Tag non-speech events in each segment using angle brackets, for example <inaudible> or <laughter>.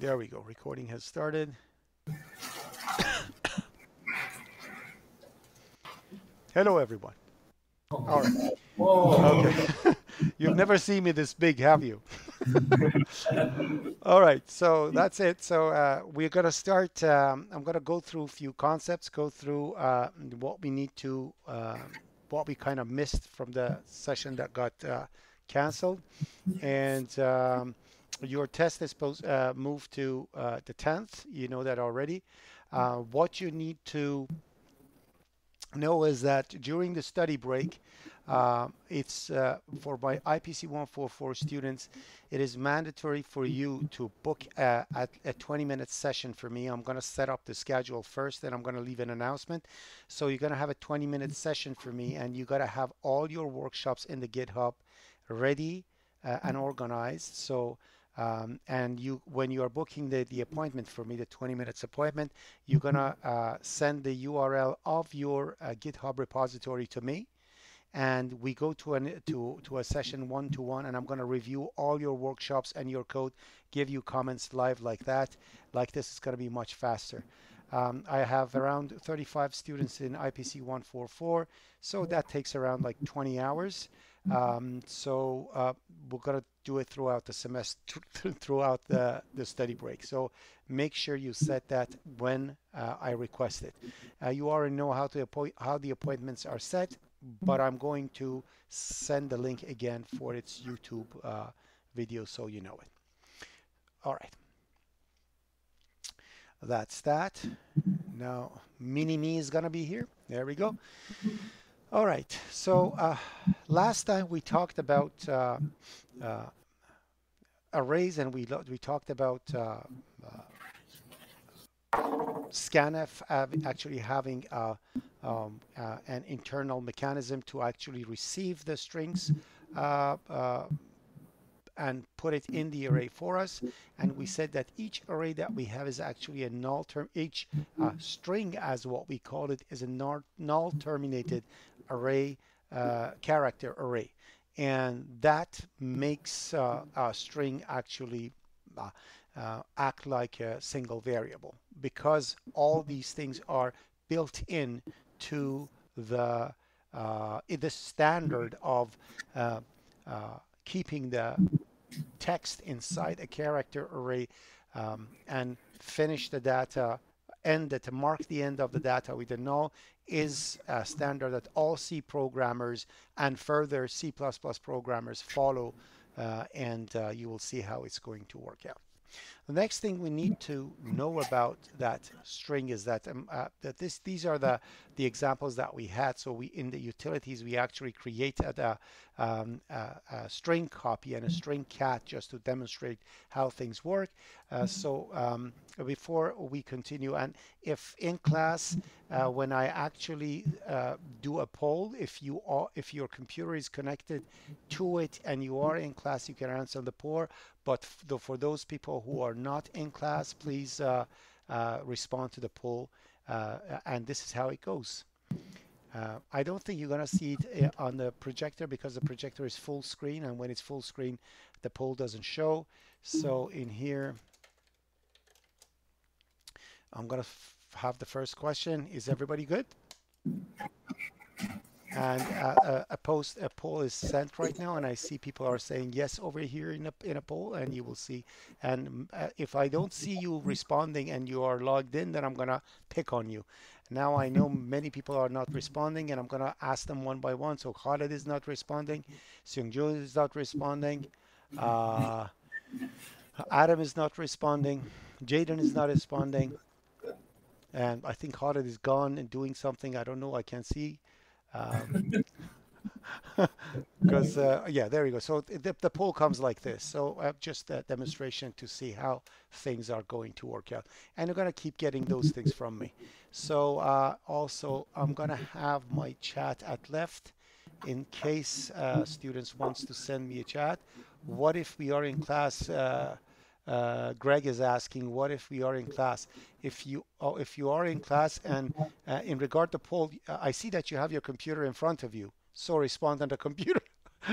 There we go. Recording has started. Hello, everyone. All right. Whoa. Okay. <laughs> You've never seen me this big, have you? <laughs> All right. So that's it. So uh, we're going to start. Um, I'm going to go through a few concepts, go through uh, what we need to, uh, what we kind of missed from the session that got uh, canceled. And um, your test is supposed uh, moved to uh, the 10th. You know that already. Uh, what you need to know is that during the study break, uh, it's uh, for my IPC 144 students, it is mandatory for you to book a, a, a 20 minute session for me. I'm going to set up the schedule first, then I'm going to leave an announcement. So you're going to have a 20 minute session for me, and you got to have all your workshops in the GitHub ready uh, and organized. So um, and you, when you are booking the, the appointment for me, the 20 minutes appointment, you're gonna uh, send the URL of your uh, GitHub repository to me, and we go to an to to a session one to one, and I'm gonna review all your workshops and your code, give you comments live like that. Like this is gonna be much faster. Um, I have around 35 students in IPC 144, so that takes around like 20 hours. Um, so uh, we're going to do it throughout the semester, <laughs> throughout the, the study break. So make sure you set that when uh, I request it. Uh, you already know how to appoint, how the appointments are set, but I'm going to send the link again for its YouTube uh, video so you know it. All right. That's that. Now, mini me is going to be here. There we go. All right. So uh, last time we talked about uh, uh, arrays, and we we talked about uh, uh, scanf actually having uh, um, an internal mechanism to actually receive the strings and put it in the array for us. And we said that each array that we have is actually a null term, each uh, string as what we call it is a null, null terminated array, uh, character array. And that makes uh, a string actually uh, uh, act like a single variable because all these things are built in to the uh, the standard of keeping the text inside a character array um, and finish the data, end it, mark the end of the data with a null is a standard that all C programmers and further C++ programmers follow uh, and uh, you will see how it's going to work out. The next thing we need to know about that string is that um, uh, that this these are the the examples that we had. So we in the utilities we actually created a, um, a, a string copy and a string cat just to demonstrate how things work. Uh, mm-hmm. so um, before we continue, and if in class uh, when I actually uh, do a poll, if you are if your computer is connected to it and you are in class, you can answer the poll. But for those people who are not in class, please uh, uh, respond to the poll. Uh, and this is how it goes. Uh, I don't think you're going to see it uh, on the projector because the projector is full screen and when it's full screen the poll doesn't show. So in here I'm going to have the first question. Is everybody good? And uh, a post a poll is sent right now and I see people are saying yes over here in a, in a poll and you will see. And uh, if I don't see you responding and you are logged in then I'm gonna pick on you. Now I know many people are not responding and I'm gonna ask them one by one. So Khaled is not responding Seungjo is not responding uh, Adam is not responding Jaden is not responding and I think Khaled is gone and doing something I don't know I can't see because um, <laughs> <laughs> uh, yeah, there you go. So the, the poll comes like this. So uh, just a demonstration to see how things are going to work out. And you're going to keep getting those things from me. So uh, also I'm going to have my chat at left in case uh, students wants to send me a chat. What if we are in class uh, Greg is asking, what if we are in class? If you oh, if you are in class and uh, in regard to poll, I see that you have your computer in front of you. So respond on the computer. <laughs>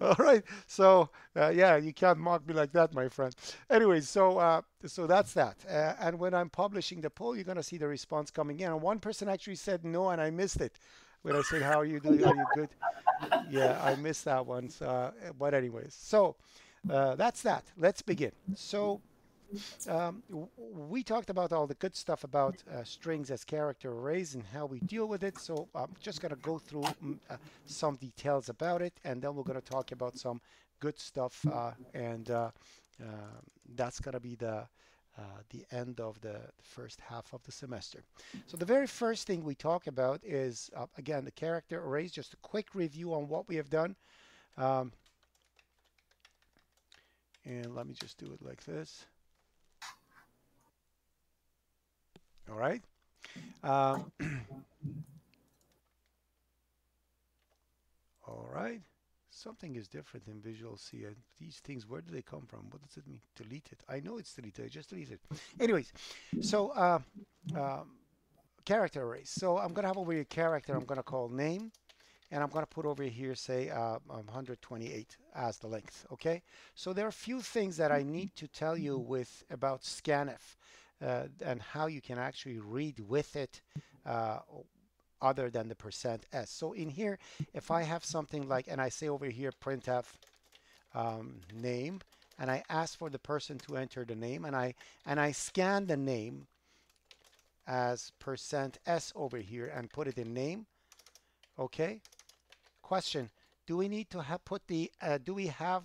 All right. So uh, yeah, you can't mock me like that, my friend. Anyway, so uh, so that's that. Uh, and when I'm publishing the poll, you're gonna see the response coming in. And one person actually said no, and I missed it. When I said, "How are you doing? Are you good?" Yeah, I missed that one. So, uh, but anyways, so uh, that's that. Let's begin. So um, we talked about all the good stuff about uh, strings as character arrays and how we deal with it. So I'm just going to go through mm, uh, some details about it, and then we're going to talk about some good stuff, uh, and uh, uh, that's going to be the the end of the first half of the semester. So the very first thing we talk about is, again, the character arrays, just a quick review on what we have done. Um, and let me just do it like this. All right. Um, <clears throat> all right. Something is different in Visual C. And these things, where do they come from? What does it mean? Delete it. I know it's deleted. I just delete it. Anyways, so uh, um, character arrays. So I'm going to have over here character I'm going to call name. And I'm going to put over here, say, uh, 128 as the length. Okay. So there are a few things that I need to tell you with about scanf uh, and how you can actually read with it uh, other than the percent %s. So in here, if I have something like, and I say over here printf um, name, and I ask for the person to enter the name, and I and I scan the name as percent %s over here and put it in name. Okay. Question: Do we need to have put the? Uh, do we have?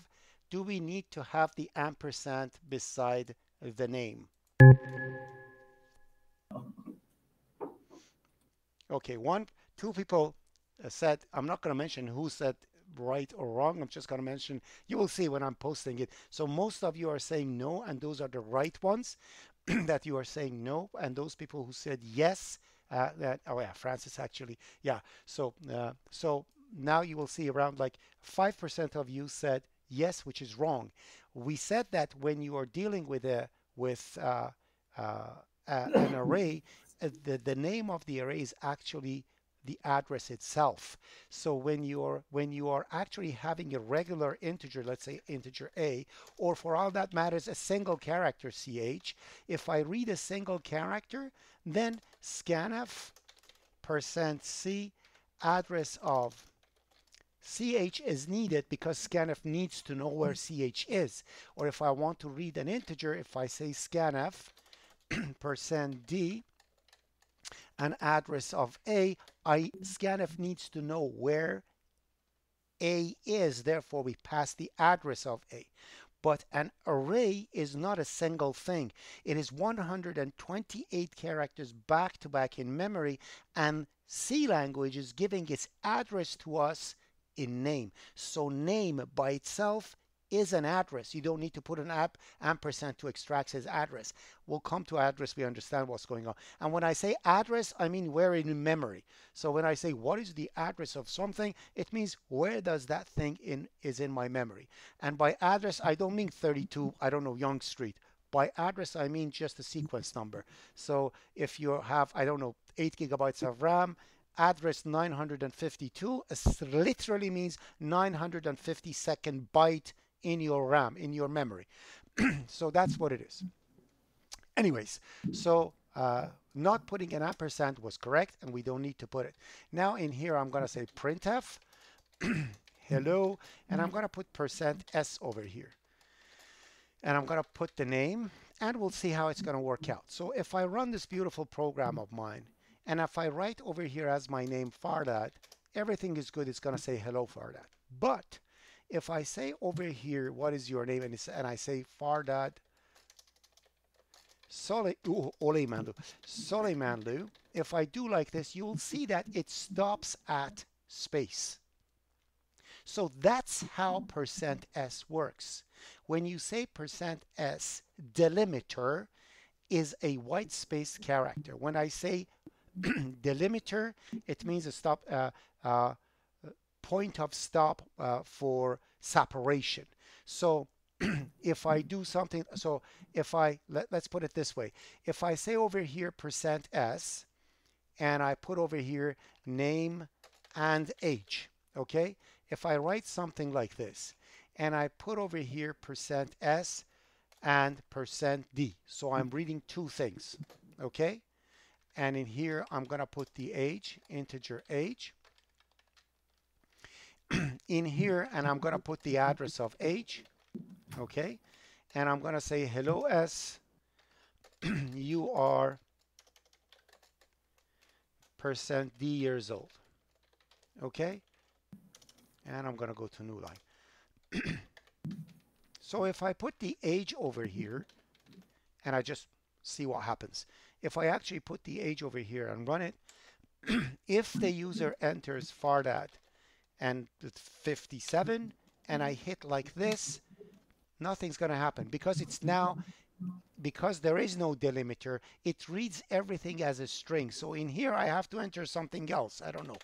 Do we need to have the ampersand beside the name? Okay, one, two people uh, said, I'm not going to mention who said right or wrong. I'm just going to mention, you will see when I'm posting it. So most of you are saying no, and those are the right ones <clears throat> that you are saying no. And those people who said yes, uh, that, oh yeah, Francis actually, yeah. So, uh, so now you will see around like 5% of you said yes, which is wrong. We said that when you are dealing with a, with uh, uh, an array, Uh, the, the name of the array is actually the address itself. So when you're when you are actually having a regular integer, let's say integer a, or for all that matters, a single character ch, if I read a single character, then scanf percent %c address of ch is needed because scanf needs to know where ch is. Or if I want to read an integer, if I say scanf <clears throat> percent %d an address of A, I scanf needs to know where A is, therefore we pass the address of A. But an array is not a single thing. It is 128 characters back to back in memory and C language is giving its address to us in name. So name by itself is an address. You don't need to put an app ampersand to extract his address. We'll come to address, we understand what's going on. And when I say address, I mean where in memory. So when I say what is the address of something, it means where does that thing in is in my memory. And by address, I don't mean 32, I don't know, Yonge Street. By address, I mean just a sequence number. So if you have, I don't know, 8 gigabytes of RAM, address 952 literally means 952nd byte in your RAM, in your memory. <clears throat> so that's what it is. Anyways, so uh, not putting an ampersand was correct, and we don't need to put it. Now in here, I'm going to say printf, <clears throat> hello, and I'm going to put percent %s over here. And I'm going to put the name, and we'll see how it's going to work out. So if I run this beautiful program of mine, and if I write over here as my name Fardad, everything is good. It's going to say hello Fardad. But if I say over here, what is your name? And, and I say Fardad Sole, Olemanlu, Soleimanloo, if I do like this, you will see that it stops at space. So that's how percent %s works. When you say percent %s, delimiter is a white space character. When I say <clears throat> delimiter, it means a stop, uh, uh, point of stop uh, for separation. So <clears throat> if I do something, so if I, let, us put it this way. If I say over here percent %s and I put over here name and age, okay? if I write something like this and I put over here percent %s and percent %d, so I'm reading two things, okay? And in here, I'm going to put the age, integer age, <clears throat> in here, and I'm going to put the address of age, okay? And I'm going to say, hello S, <clears throat> you are percent D years old, okay? And I'm going to go to new line. <clears throat> so if I put the age over here, and I just see what happens. If I actually put the age over here and run it, if the user enters FARDAD and 57 and I hit like this, nothing's going to happen because it's now, because there is no delimiter, it reads everything as a string. So in here, I have to enter something else. I don't know.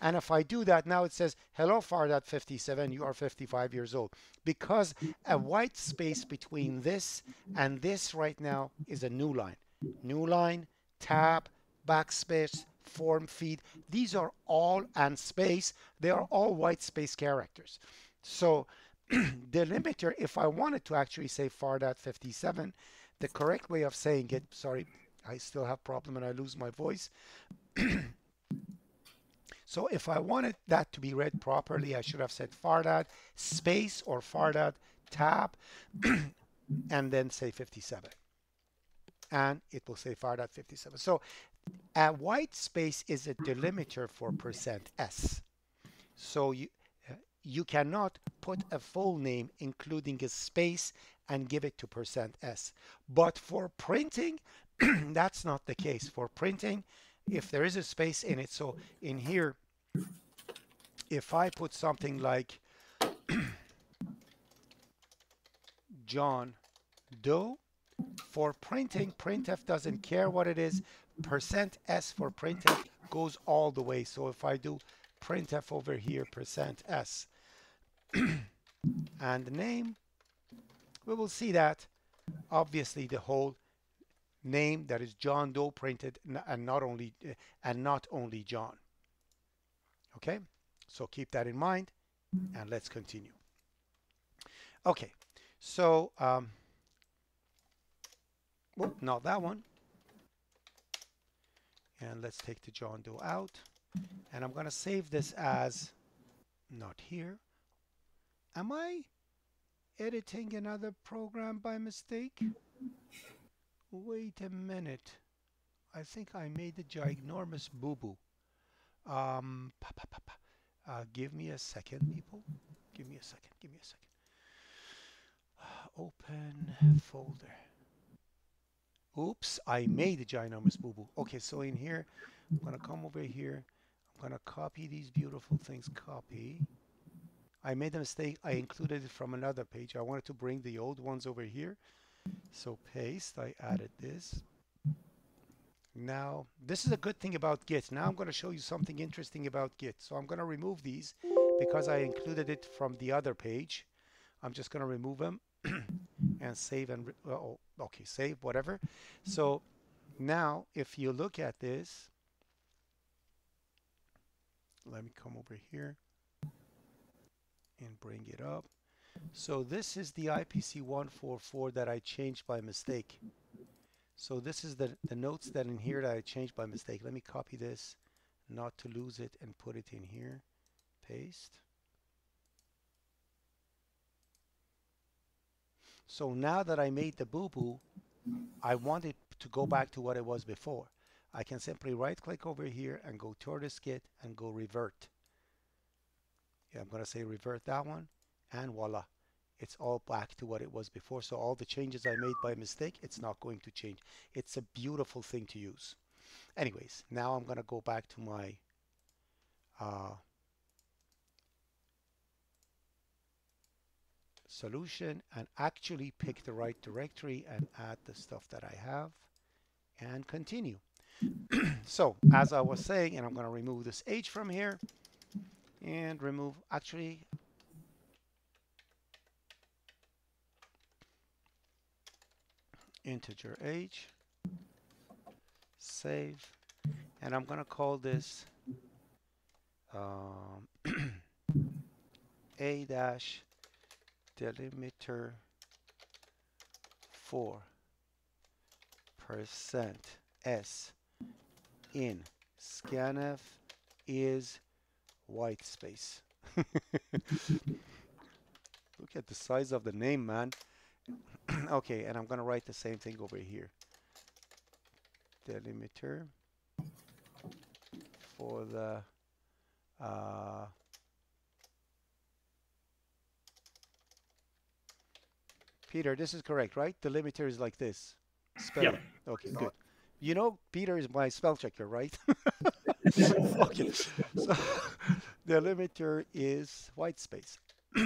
And if I do that, now it says, hello, Fardad 57, you are 55 years old. Because a white space between this and this right now is a new line. New line, tab, backspace, form feed. These are all, and space, they are all white space characters. So <clears throat> delimiter, if I wanted to actually say Fardad 57, the correct way of saying it, sorry, I still have problem and I lose my voice. <clears throat> so if I wanted that to be read properly, I should have said Fardad space or Fardad tab <clears throat> and then say 57 and it will say Fardad 57. So a white space is a delimiter for percent %s. So you, uh, you cannot put a full name including a space and give it to percent %s. But for printing, <clears throat> that's not the case. For printing, if there is a space in it, so in here, if I put something like <clears throat> John Doe, for printing, printf doesn't care what it is. Percent %s for printf goes all the way. So if I do printf over here, percent %s, <clears throat> and the name, we will see that obviously the whole name that is John Doe printed and not only and not only John. Okay, so keep that in mind and let's continue. Okay, so um, Oh, not that one. And let's take the John Doe out. And I'm going to save this as not here. Am I editing another program by mistake? Wait a minute. I think I made a ginormous boo-boo. Um, pa, pa, pa, uh, give me a second, people. Give me a second. Give me a second. <sighs> Open folder. Oops, I made a ginormous boo-boo. Okay, so in here, I'm to come over here. I'm to copy these beautiful things. Copy. I made a mistake. I included it from another page. I wanted to bring the old ones over here. So paste. I added this. Now, this is a good thing about Git. Now I'm to show you something interesting about Git. So I'm to remove these because I included it from the other page. I'm just to remove them <clears throat> and save and uh, oh, okay save whatever. So now if you look at this let me come over here and bring it up. So this is the IPC 144 that I changed by mistake. So this is the, the notes that in here that I changed by mistake. Let me copy this not to lose it and put it in here. Paste So now that I made the boo-boo, I want it to go back to what it was before. I can simply right click over here and go Tortoise Git and go revert. Yeah, I'm going to say revert that one and voila. It's all back to what it was before. So all the changes I made by mistake, it's not going to change. It's a beautiful thing to use. Anyways, now I'm going to go back to my uh, solution and actually pick the right directory and add the stuff that I have and continue. <clears throat> so as I was saying, and I'm going to remove this H from here and remove actually integer H, save, and I'm going to call this um, <clears throat> a dash delimiter 4 percent s in scanf is white space. <laughs> Look at the size of the name, man. <clears throat> okay, and I'm to write the same thing over here. Delimiter for the uh, Peter, this is correct, right? Delimiter is like this. Spell yeah. Okay, good. You know, Peter is my spell checker, right? <laughs> okay. So <laughs> delimiter is white space. <clears throat>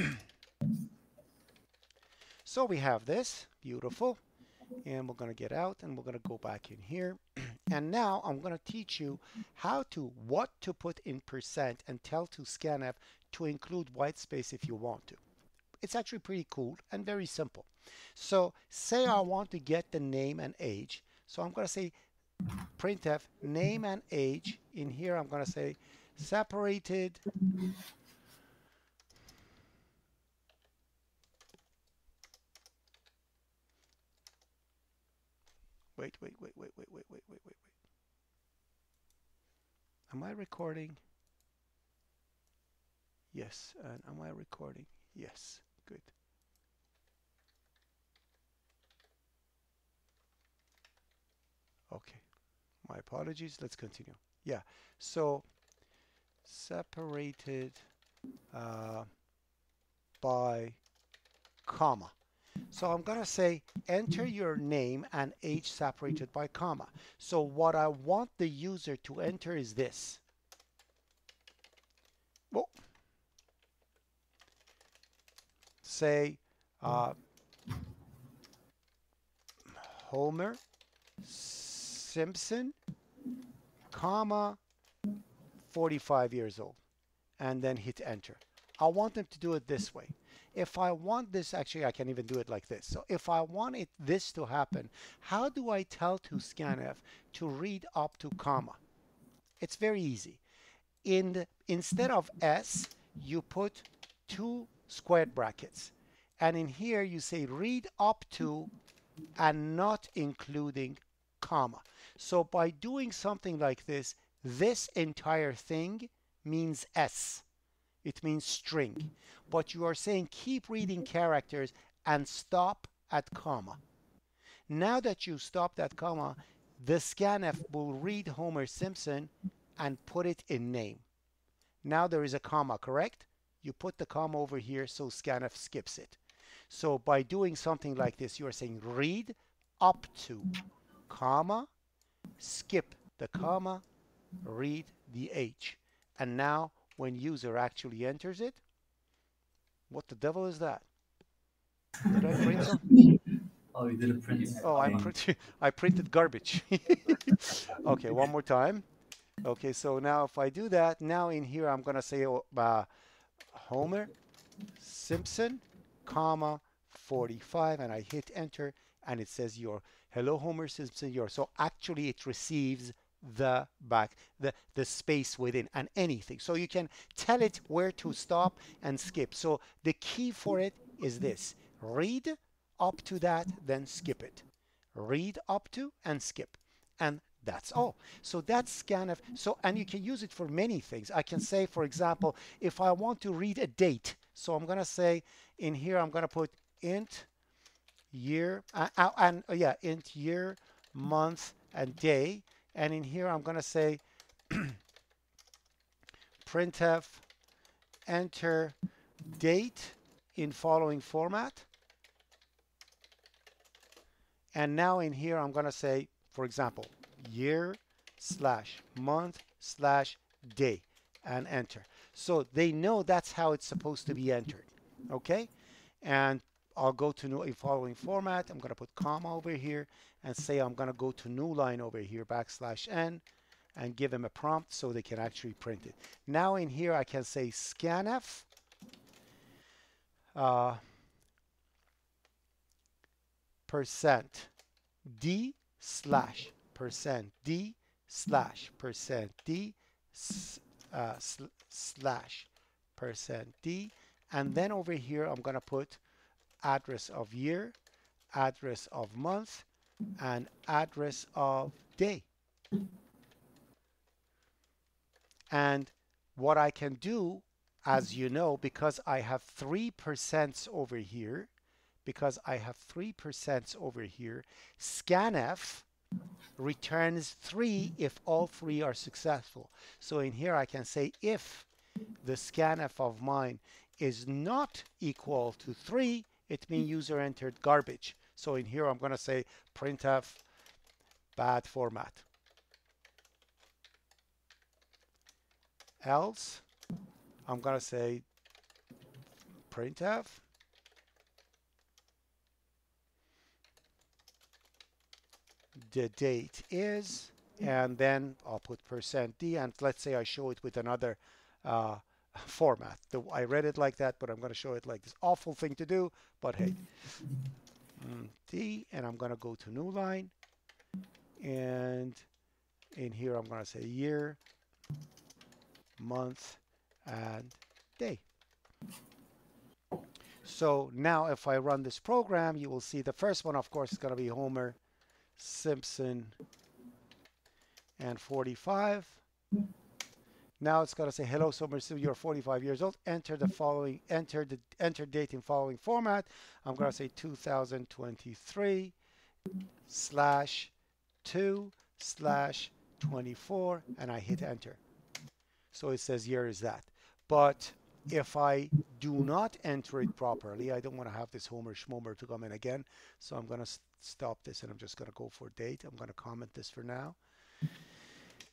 so we have this, beautiful. And we're going to get out and we're going to go back in here. <clears throat> and now I'm going to teach you how to, what to put in percent and tell to scanf to include white space if you want to. It's actually pretty cool and very simple. So say I want to get the name and age. So I'm going to say printf name and age. In here I'm going to say separated Wait, wait, wait, wait, wait, wait, wait, wait, wait, wait. Am I recording? Yes. And am I recording? Yes. Good. Okay. My apologies. Let's continue. Yeah. So separated uh, by comma. So I'm going to say enter your name and age separated by comma. So what I want the user to enter is this. Well, say uh, Homer Simpson, comma, 45 years old, and then hit enter. I want them to do it this way. If I want this, actually, I can even do it like this. So if I want it this to happen, how do I tell to scanf to read up to comma? It's very easy. In the, instead of S, you put two squared brackets. And in here, you say read up to and not including comma. So by doing something like this, this entire thing means S. It means string. But you are saying keep reading characters and stop at comma. Now that you stopped at comma, the scanf will read Homer Simpson and put it in name. Now there is a comma, correct? You put the comma over here so scanf skips it. So by doing something like this, you are saying read up to comma, skip the comma, read the H. And now when user actually enters it, what the devil is that? Did I print something? <laughs> Oh, you did a print. <laughs> Oh, I, print, <laughs> I printed garbage. okay, one more time. Okay, so now if I do that, now in here I'm going to say uh, Homer Simpson, comma, 45, and I hit enter, and it says your hello Homer Simpson, your. So actually it receives the back, the, the space within and anything. So you can tell it where to stop and skip. So the key for it is this, read up to that, then skip it. Read up to and skip. And that's all. So that's scanf. So, and you can use it for many things. I can say, for example, if I want to read a date, so I'm going to say in here, I'm going to put int year, uh, uh, and uh, yeah, int year, month, and day. And in here, I'm going to say <clears throat> printf enter date in following format. And now in here, I'm going to say, for example, year slash month slash day and enter. So they know that's how it's supposed to be entered. Okay. And I'll go to new following format. I'm going to put comma over here and say I'm going to go to new line over here, backslash n, and give them a prompt so they can actually print it. Now in here I can say scanf uh, percent d slash percent. D slash percent. D uh, sl slash percent. D. And then over here, I'm going to put address of year, address of month, and address of day. And what I can do, as you know, because I have 3% over here, because I have 3% over here, scanf returns 3 if all three are successful. So in here I can say if the scanf of mine is not equal to 3, it means user entered garbage. So in here I'm going to say printf bad format. Else I'm going to say printf the date is, and then I'll put percent %d, and let's say I show it with another uh, <laughs> format. The, I read it like that, but I'm going to show it like this. Awful thing to do, but hey. Mm, D, and I'm going to go to new line, and in here I'm going to say year, month, and day. So now if I run this program, you will see the first one, of course, is going to be Homer Simpson and 45. Now it's to say, hello, Somerset, you're 45 years old. Enter the following, enter the enter date in following format. I'm going to say 2023 slash 2 slash 24, and I hit enter. So it says year is that. But if I do not enter it properly, I don't want to have this Homer Schmomer to come in again. So I'm going to stop this and I'm just going to go for date. I'm going to comment this for now.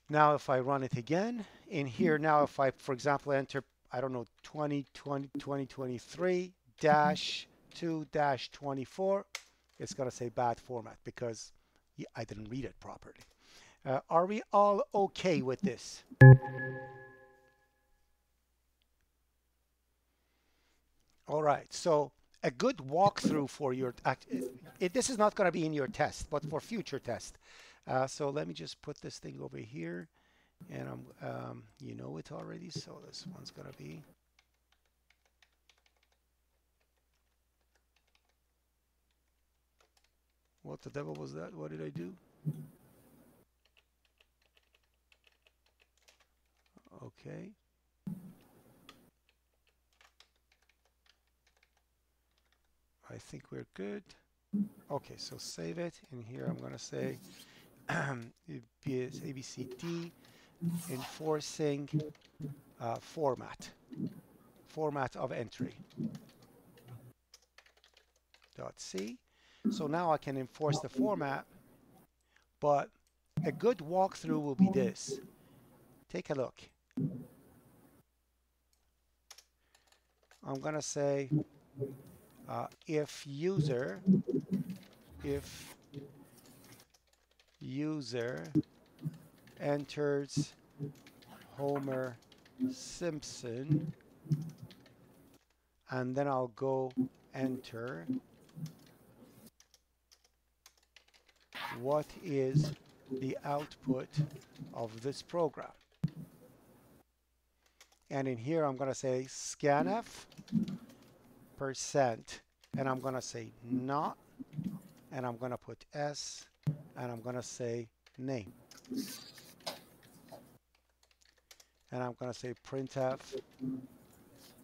Now, if I run it again in here, now if I, for example, enter, I don't know, 2020, 2023 dash 2 dash 24, it's going to say bad format because I didn't read it properly. Uh, are we all okay with this? All right, so a good walkthrough for your, it, this is not going to be in your test, but for future test. Uh, so let me just put this thing over here and I'm, um, you know it already. So this one's going to be, what the devil was that? What did I do? Okay. I think we're good. Okay, so save it. And here, I'm going to say <clears throat> ABCD enforcing uh, format, format of entry. Dot C. So now I can enforce the format, but a good walkthrough will be this. Take a look. I'm going to say uh, if user if user enters Homer Simpson and then I'll go enter. What is the output of this program? And in here I'm going to say scanf percent and I'm going to say not and I'm going to put S and I'm going to say name and I'm going to say printf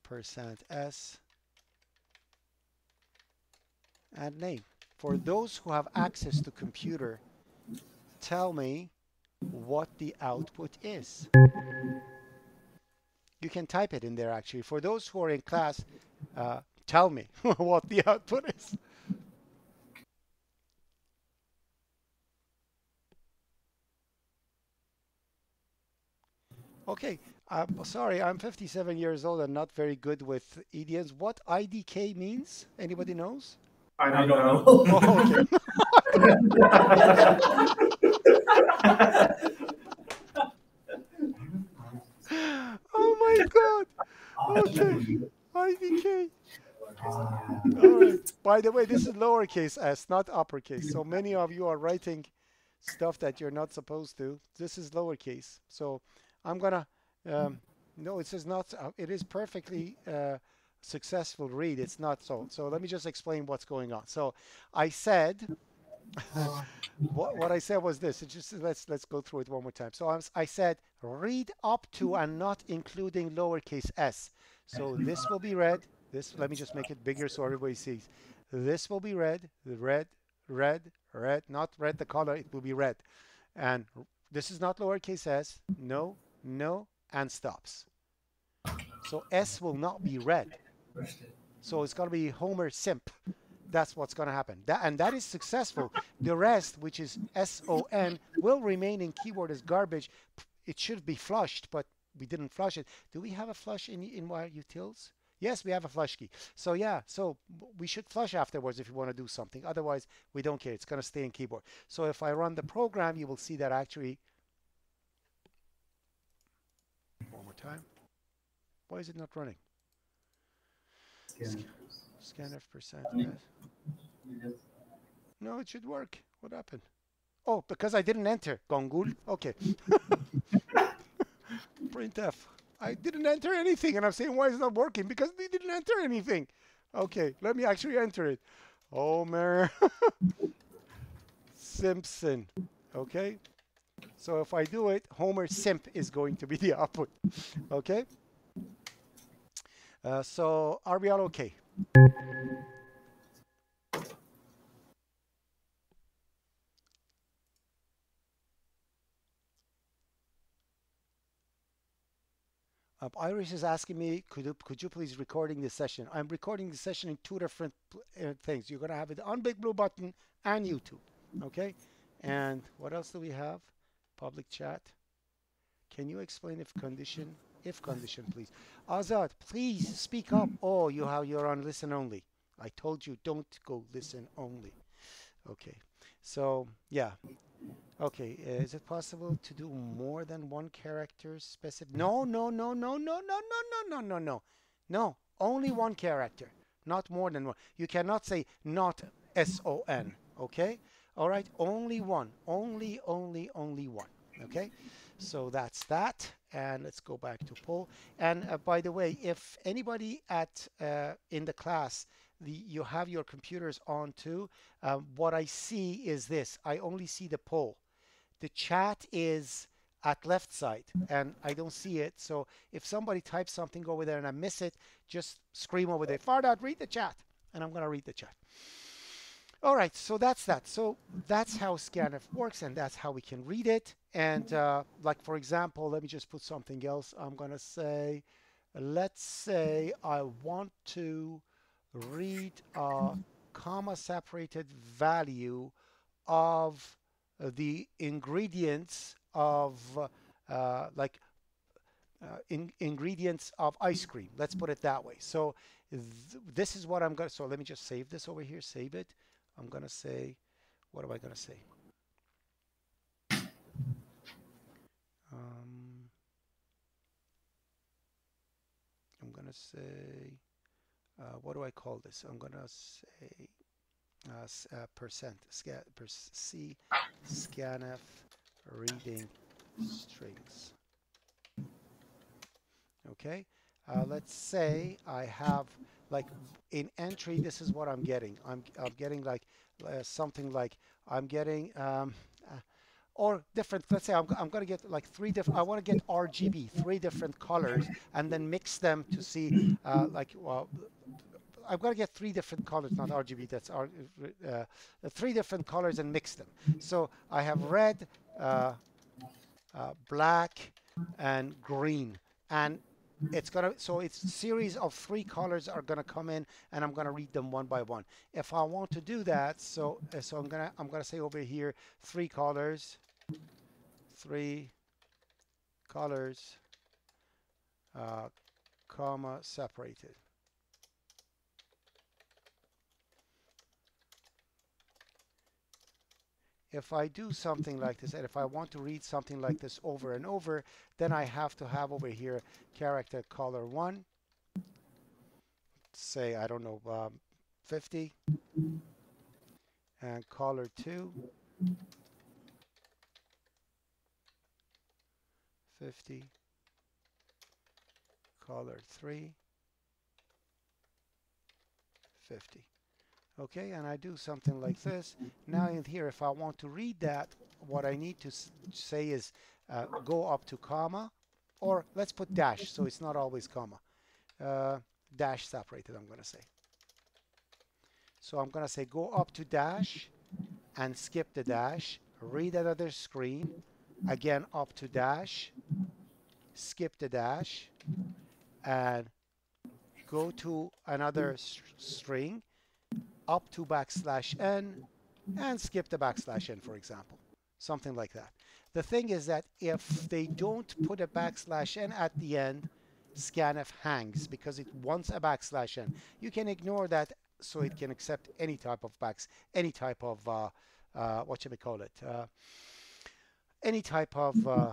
percent S and name. For those who have access to computer, tell me what the output is. You can type it in there actually. For those who are in class, uh, tell me <laughs> what the output is. Okay, I'm sorry, I'm 57 years old and not very good with EDNs. What IDK means? Anybody knows? I don't, know. <laughs> Oh, okay. <laughs> oh my god. Okay. IDK. Right. By the way, this is lowercase s, not uppercase. So many of you are writing stuff that you're not supposed to. This is lowercase. So I'm gonna. Um, no, it says not. Uh, it is perfectly uh, successful read, it's not so. So let me just explain what's going on. So I said, <laughs> what, what I said was this. It just let's let's go through it one more time. So I, was, I said read up to and not including lowercase s. So this will be read. This let me just make it bigger so everybody sees. This will be red, red, red, red. Not red the color. It will be red. And this is not lowercase s. No, no, and stops. So S will not be red. So it's going to be Homer Simp. That's what's going to happen. That, and that is successful. The rest, which is S-O-N, will remain in keyword as garbage. It should be flushed, but we didn't flush it. Do we have a flush in, in our utils? Yes, we have a flush key. So yeah, so we should flush afterwards if you want to do something. Otherwise, we don't care. It's going to stay in keyboard. So if I run the program, you will see that actually. One more time. Why is it not running? Scan. Scanf percent. No, it should work. What happened? Oh, because I didn't enter. Gongul. Okay. <laughs> Printf. I didn't enter anything, and I'm saying why is it not working? Because they didn't enter anything. Okay, let me actually enter it. Homer <laughs> Simpson. Okay. So if I do it, Homer Simp is going to be <laughs> the output. Okay. Uh, so are we all okay? Uh, Iris is asking me, could you, could you please recording this session? I'm recording the session in two different uh, things. You're going to have it on Big Blue Button and YouTube. Okay? And what else do we have? Public chat. Can you explain if condition? If condition, please. Azad, please speak up. Oh, you have you're on listen only. I told you don't go listen only. Okay. So yeah. Okay, uh, is it possible to do more than one character specific? No, no, no, no, no, no, no, no, no, no, no. No, only one character, not more than one. You cannot say not S-O-N, okay? All right, only one, only, only, only one, okay? So that's that. And let's go back to poll. And uh, by the way, if anybody at uh, in the class the, you have your computers on too, um, what I see is this. I only see the poll. The chat is at left side and I don't see it. So if somebody types something over there and I miss it, just scream over there, Far out, read the chat. And I'm going to read the chat. All right, so that's that. So that's how scanf works and that's how we can read it. And uh, like, for example, let me just put something else. I'm going to say, let's say I want to read a comma separated value of the ingredients of uh, like uh, in, ingredients of ice cream. Let's put it that way. So th this is what I'm going to, so let me just save this over here, save it. I'm going to say, what am I going to say? Um, I'm going to say, uh, what do I call this? I'm going to say uh, uh, percent, scan, per C, scanf reading strings. Okay, uh, let's say I have like in entry, this is what I'm getting. I'm, I'm getting like uh, something like I'm getting um, or different, let's say I'm, I'm going to get like three different, I want to get RGB, three different colors, and then mix them to see uh, like, well, I've got to get three different colors, not RGB, that's R, uh, three different colors and mix them. So I have red, uh, uh, black, and green. And it's gonna so it's series of three colors are gonna come in and I'm gonna read them one by one. If I want to do that so uh, so I'm gonna I'm gonna say over here three colors three colors uh, comma separated if I do something like this, and if I want to read something like this over and over, then I have to have over here character color 1, say, I don't know, um, 50, and color 2, 50, color 3, 50. Okay, and I do something like this. Now in here, if I want to read that, what I need to say is uh, go up to comma, or let's put dash, so it's not always comma. Uh, dash separated, I'm going to say. So I'm going to say go up to dash and skip the dash, read another screen, again up to dash, skip the dash, and go to another string, up to backslash n, and skip the backslash n, for example. Something like that. The thing is that if they don't put a backslash n at the end, scanf hangs because it wants a backslash n. You can ignore that so it can accept any type of backs, any type of, uh, uh, what should we call it? Uh, any type of uh,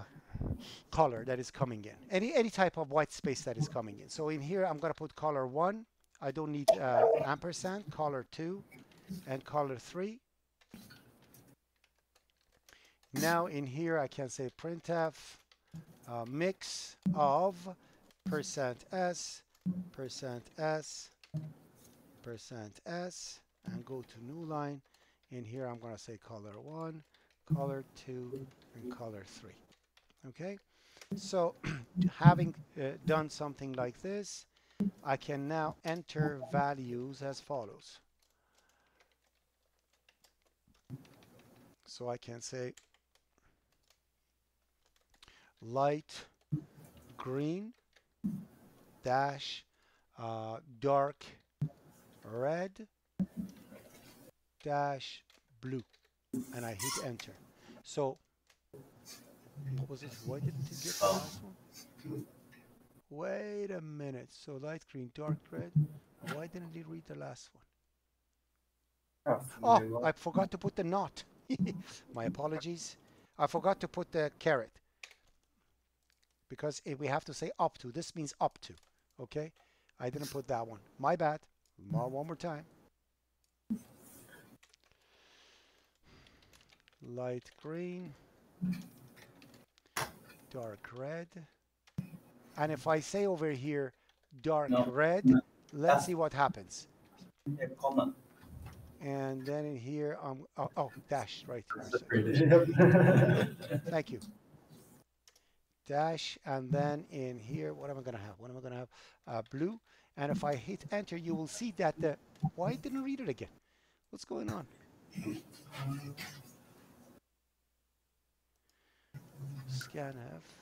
color that is coming in, any, any type of white space that is coming in. So in here, I'm going to put color 1. I don't need uh, ampersand, color 2, and color 3. Now in here, I can say printf uh, mix of percent %s, percent %s, percent %s, and go to new line. In here, I'm going to say color 1, color 2, and color 3. Okay, so <clears throat> having uh, done something like this, I can now enter values as follows. So I can say light green dash uh, dark red dash blue and I hit enter. So what was it? Why didn't it get the last one? Wait a minute. So light green, dark red. Why didn't it read the last one? Oh, I forgot to put the not. <laughs> My apologies. I forgot to put the caret. Because we have to say up to. This means up to. Okay? I didn't put that one. My bad. One more time. Light green dark red. And if I say over here dark no. red, let's see what happens. And then in here, um, oh, oh dash right <laughs> Thank you. Dash, and then in here, what am I going to have? What am I going to have? Uh, blue. And if I hit enter, you will see that the, why didn't read it again? What's going on? Scan F.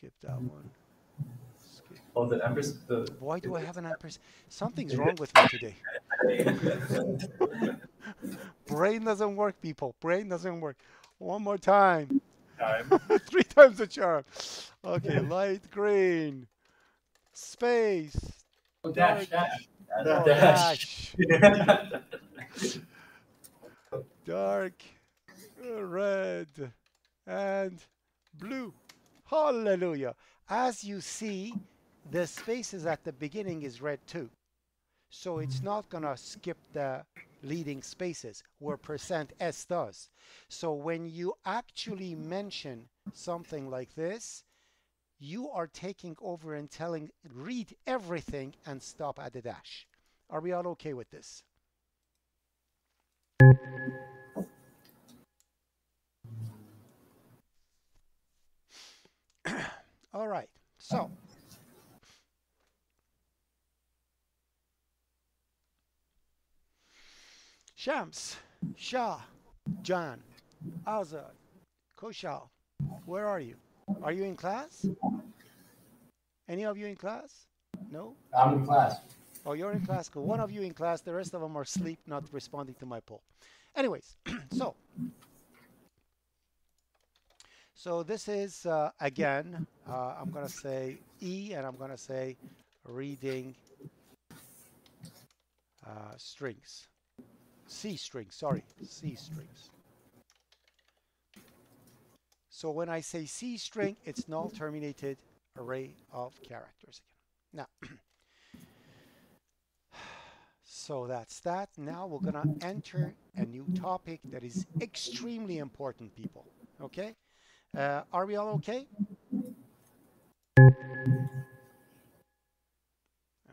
Skip that mm-hmm. one. Skip. Oh, the ampersand. The, Why do I have an ampersand? Something's wrong with me today. <laughs> Brain doesn't work, people. Brain doesn't work. One more time. Time. <laughs> Three times the charm. Okay, <laughs> light green. Space. Oh, dash, dash. Oh, dash. Dark red and blue. Hallelujah. As you see, the spaces at the beginning is red too. So it's not going to skip the leading spaces where percent %s does. So when you actually mention something like this, you are taking over and telling read everything and stop at the dash. Are we all okay with this? All right, so Shams, Shah, John, Azad, Koshal, where are you? Are you in class? Any of you in class? No? I'm in class. Oh, you're in class. One of you in class. The rest of them are asleep, not responding to my poll. Anyways, <clears throat> so so this is, uh, again, uh, I'm going to say E and I'm going to say reading uh, strings. C strings, sorry, C strings. So when I say C string, it's null terminated array of characters again. Now, <clears throat> so that's that. Now we're going to enter a new topic that is extremely important, people. Okay? Uh, are we all okay?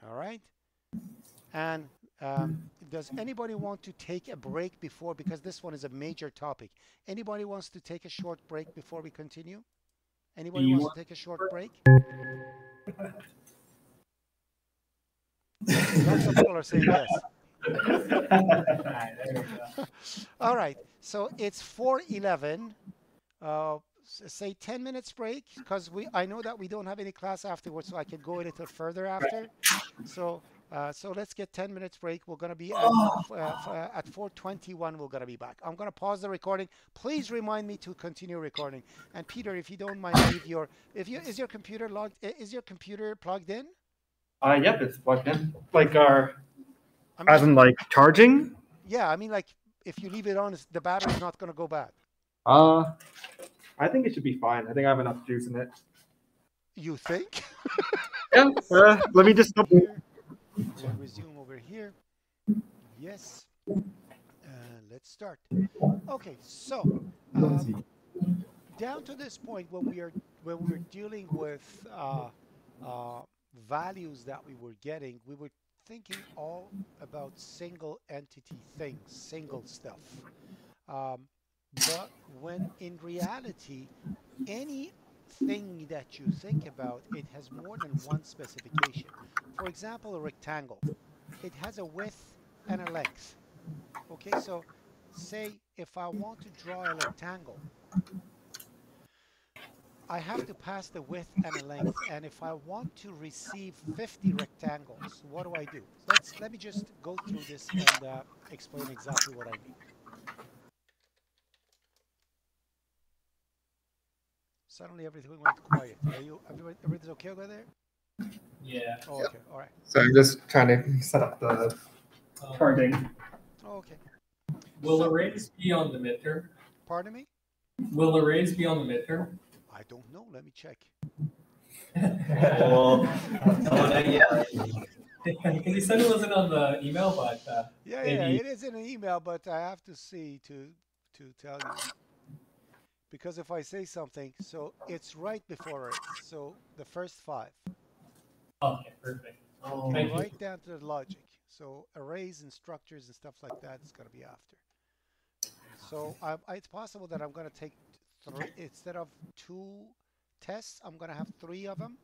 All right. And um, does anybody want to take a break before, because this one is a major topic. Anybody wants to take a short break before we continue? Anybody wants want- to take a short break? Lots of people are saying yes. Alright, there we go. All right, so it's 4:11. Uh, say 10 minutes break because we I know that we don't have any class afterwards, so I can go a little further after. So uh, so let's get 10 minutes break. We're gonna be at, uh, uh, at 4:21. We're gonna be back. I'm gonna pause the recording. Please remind me to continue recording. And Peter, if you don't mind, leave your if you is your computer logged is your computer plugged in? Uh, yep, it's plugged in. Like our, I as mean, in like charging. yeah, I mean like if you leave it on, the battery's not gonna go bad. Uh, I think it should be fine. I think I have enough juice in it. You think? <laughs> Yeah. Uh, let me just. resume over here. Yes. And let's start. Okay, so um, down to this point when we are when we were dealing with uh, uh, values that we were getting, we were thinking all about single entity things, single stuff. Um, but when in reality, any thing that you think about, it has more than one specification. For example, a rectangle. It has a width and a length. Okay, so say if I want to draw a rectangle, I have to pass the width and the length. And if I want to receive 50 rectangles, what do I do? Let's let me just go through this and uh, explain exactly what I mean. Suddenly everything went quiet. Are you everybody, everything's okay over there? Yeah. Oh, okay, all right. So I'm just trying to set up the Um, charging. Oh, okay. Will So- arrays be on the midterm? Pardon me? Will arrays be on the midterm? I don't know. Let me check. <laughs> Well, Because <laughs> he said it wasn't on the email, but uh, Yeah, yeah, Maybe- it is in an email, but I have to see to to tell you. Because if I say something, so it's right before it. So the first five, okay, perfect. Oh. Thank you. right down to the logic. So arrays and structures and stuff like that is going to be after. So I, I, it's possible that I'm going to take three instead of two tests. I'm going to have three of them.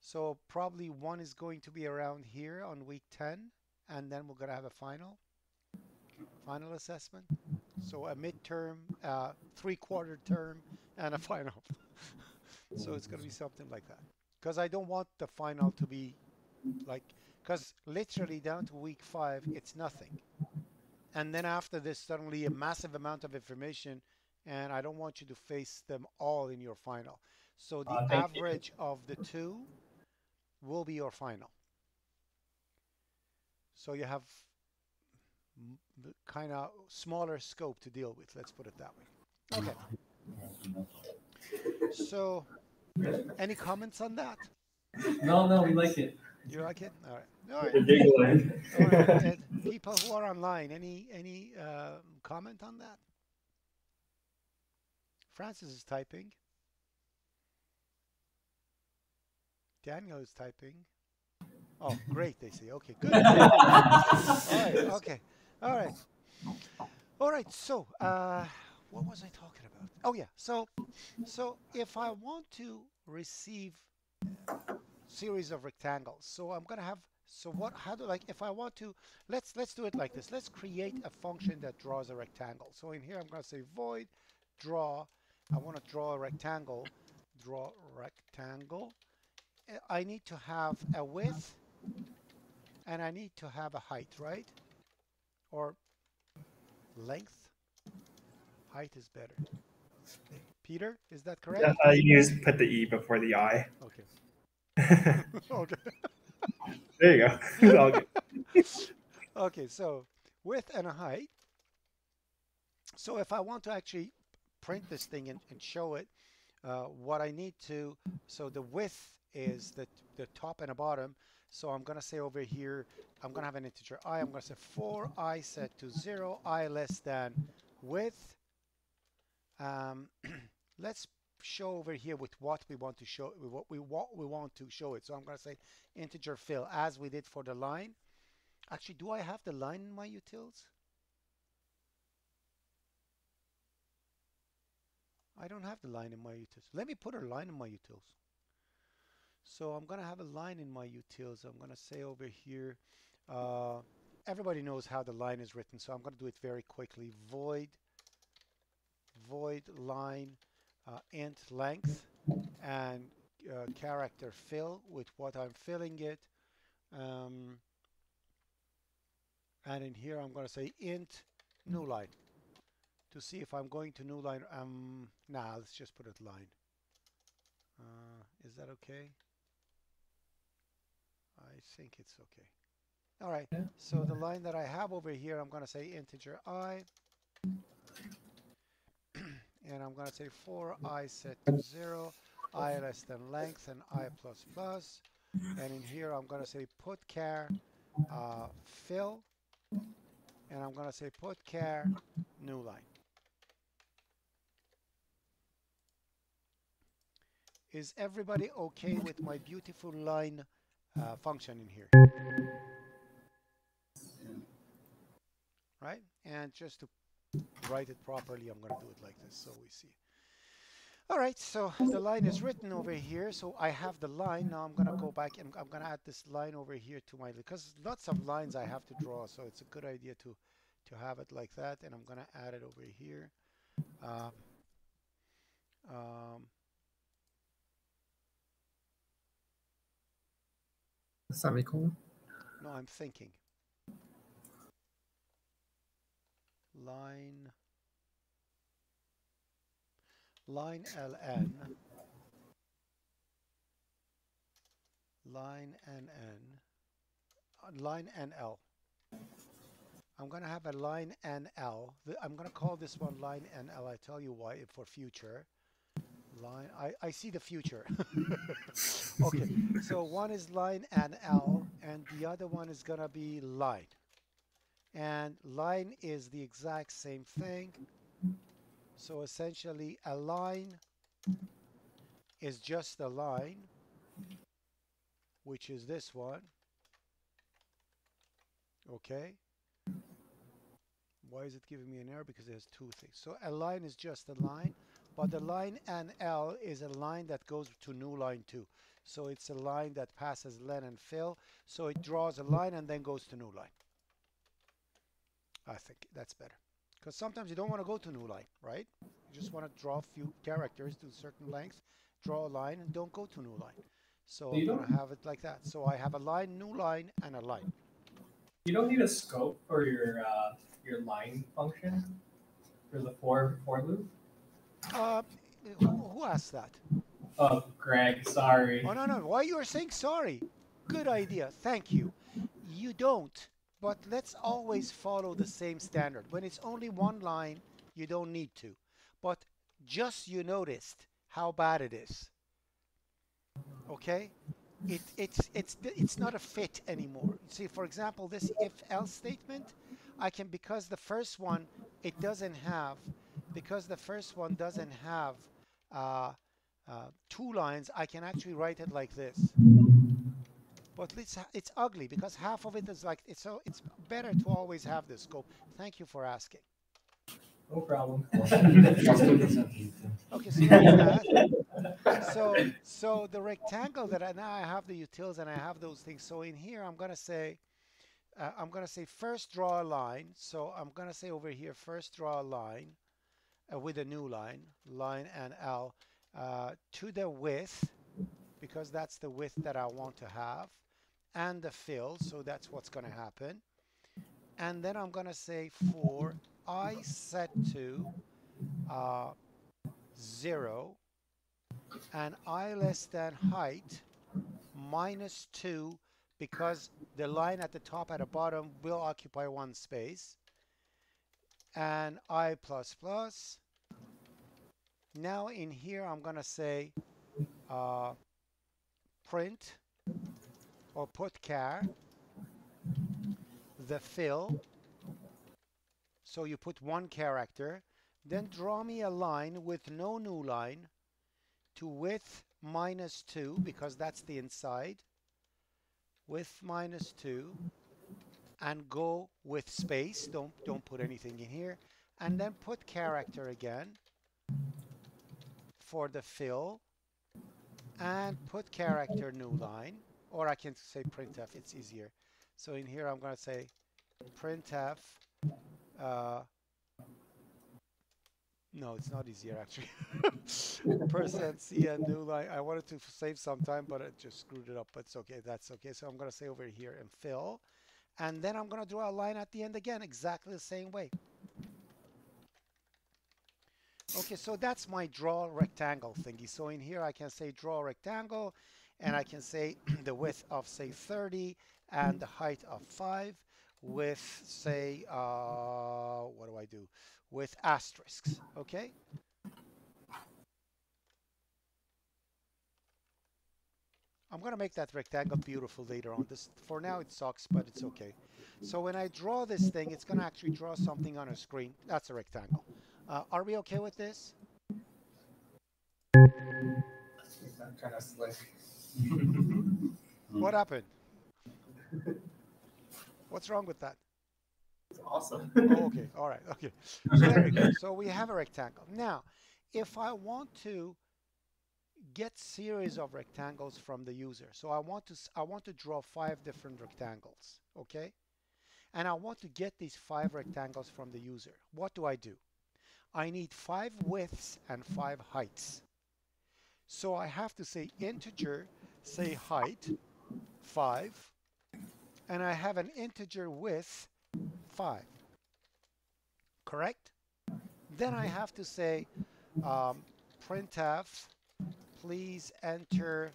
So probably one is going to be around here on week 10, and then we're going to have a final, final assessment. So a midterm, uh, three-quarter term, and a <laughs> final. so it's going to be something like that. Because I don't want the final to be like, because literally down to week five, it's nothing. And then after this, suddenly a massive amount of information, and I don't want you to face them all in your final. So the Uh, thank you. average of the two will be your final. So you have kind of smaller scope to deal with. Let's put it that way. Okay. So, any comments on that? No, no, we like it. You like it? All right. All right. giggling. All right. People who are online, any any uh, comment on that? Francis is typing. Daniel is typing. Oh, great! They say, okay, good. <laughs> All right. Okay. All right. All right. So, uh, what was I talking about? Oh yeah. So, so if I want to receive series of rectangles, so I'm gonna have. So what? How do like if I want to? Let's let's do it like this. Let's create a function that draws a rectangle. So in here I'm gonna say void draw. I want to draw a rectangle. Draw rectangle. I need to have a width and I need to have a height, right? Or length. Height is better. Peter, is that correct? Yeah, uh, you just put the E before the I. Okay. <laughs> <laughs> okay. there you go. <laughs> It's all good. Okay, so width and a height. So if I want to actually print this thing and, and show it, uh, what I need to, so the width is the, the top and the bottom. So I'm going to say over here, I'm going to have an integer i. I'm going to say for i set to 0, i less than width. Um, <clears throat> let's show over here with what we want to show, what we what we want to show it. So I'm going to say integer fill as we did for the line. Actually, do I have the line in my utils? I don't have the line in my utils. Let me put a line in my utils. So I'm going to have a line in my utils. I'm going to say over here, uh, everybody knows how the line is written, so I'm going to do it very quickly. Void, void line, uh, int length, and uh, character fill with what I'm filling it. Um, and in here, I'm going to say int new line to see if I'm going to new line. Um, nah, let's just put it line. Uh, is that okay? I think it's okay. All right, Yeah. so the line that I have over here, I'm going to say integer i. <clears throat> and I'm going to say for i set to 0, i less than length, and i plus plus. And in here, I'm going to say put char uh, fill. And I'm going to say put char new line. Is everybody okay with my beautiful line uh, function in here? Right? And just to write it properly, I'm going to do it like this so we see. All right, so the line is written over here. So I have the line. Now I'm going to go back and I'm going to add this line over here to my, because lots of lines I have to draw. So it's a good idea to, to have it like that. And I'm going to add it over here. Um, um, Semicolon. No, I'm thinking. Line line ln line nn line nl. I'm going to have a line nl. I'm going to call this one line nl. I tell you why for future. Line I, I see the future. <laughs> okay, so one is line and L, and the other one is going to be line. And line is the exact same thing. So essentially a line is just a line, which is this one. Okay. Why is it giving me an error? Because it has two things. So a line is just a line, but the line NL is a line that goes to new line 2. So it's a line that passes len and fill. So it draws a line and then goes to new line. I think that's better. Because sometimes you don't want to go to new line, right? You just want to draw a few characters to a certain length, draw a line, and don't go to new line. So You I'm don't- going to have it like that. So I have a line, new line, and a line. You don't need a scope for your uh, your line function for the for for loop. Uh, who, who asked that? Oh, Greg, sorry. Oh, no, no. Why you are saying sorry? Good idea. Thank you. You don't, but let's always follow the same standard. When it's only one line, you don't need to. But just you noticed how bad it is. Okay? It, it's, it's, it's not a fit anymore. See, for example, this if-else statement, I can, because the first one, it doesn't have, because the first one doesn't have uh, uh, two lines, I can actually write it like this. But it's it's ugly because half of it is like it's so it's better to always have this scope. Thank you for asking. No problem. <laughs> Okay, so that. So so the rectangle that I now I have the utils and I have those things. So in here I'm gonna say uh, I'm gonna say first draw a line. So I'm gonna say over here first draw a line uh, with a new line, line and L uh, to the width because that's the width that I want to have and the fill. So that's what's gonna happen. And then I'm gonna say for I set to uh, zero and I less than height minus two because the line at the top at the bottom will occupy one space and I now in here I'm gonna say uh, print or put char the fill so you put one character then draw me a line with no new line to width minus 2 because that's the inside. Width minus 2 and go with space. Don't don't put anything in here. And then put character again for the fill. And put character new line. Or I can say printf it's easier. So in here I'm gonna say printf uh, no it's not easier actually. <laughs> Percent cn new line. I wanted to save some time but it just screwed it up. But it's okay that's okay. So I'm gonna say over here and fill and then I'm gonna draw a line at the end again exactly the same way Okay, so that's my draw rectangle thingy. So in here I can say draw rectangle and I can say <clears throat> the width of say 30 and the height of 5 with say, uh, what do I do? With asterisks, okay? I'm going to make that rectangle beautiful later on. This For now it sucks, but it's okay. So when I draw this thing, it's going to actually draw something on a screen. That's a rectangle. Uh, are we okay with this? Kind of slick. What happened? What's wrong with that? It's awesome. Oh, okay, all right, okay. <laughs> So there we go. So we have a rectangle. Now, if I want to get series of rectangles from the user, so I want to I want to draw five different rectangles, okay? And I want to get these five rectangles from the user. What do I do? I need five widths and five heights. So I have to say integer, say height, 5, and I have an integer width, 5. Correct? Then I have to say um, printf, please enter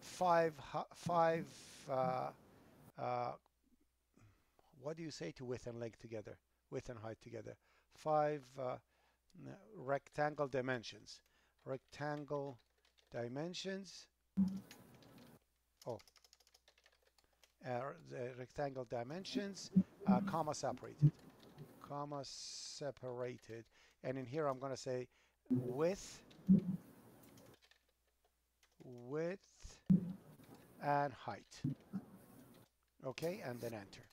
5, five uh, uh, what do you say to width and length together? Width and height together five uh, rectangle dimensions. Rectangle dimensions. Oh, uh, the rectangle dimensions, uh, comma separated. Comma separated. And in here I'm going to say width, width, and height. Okay, and then enter.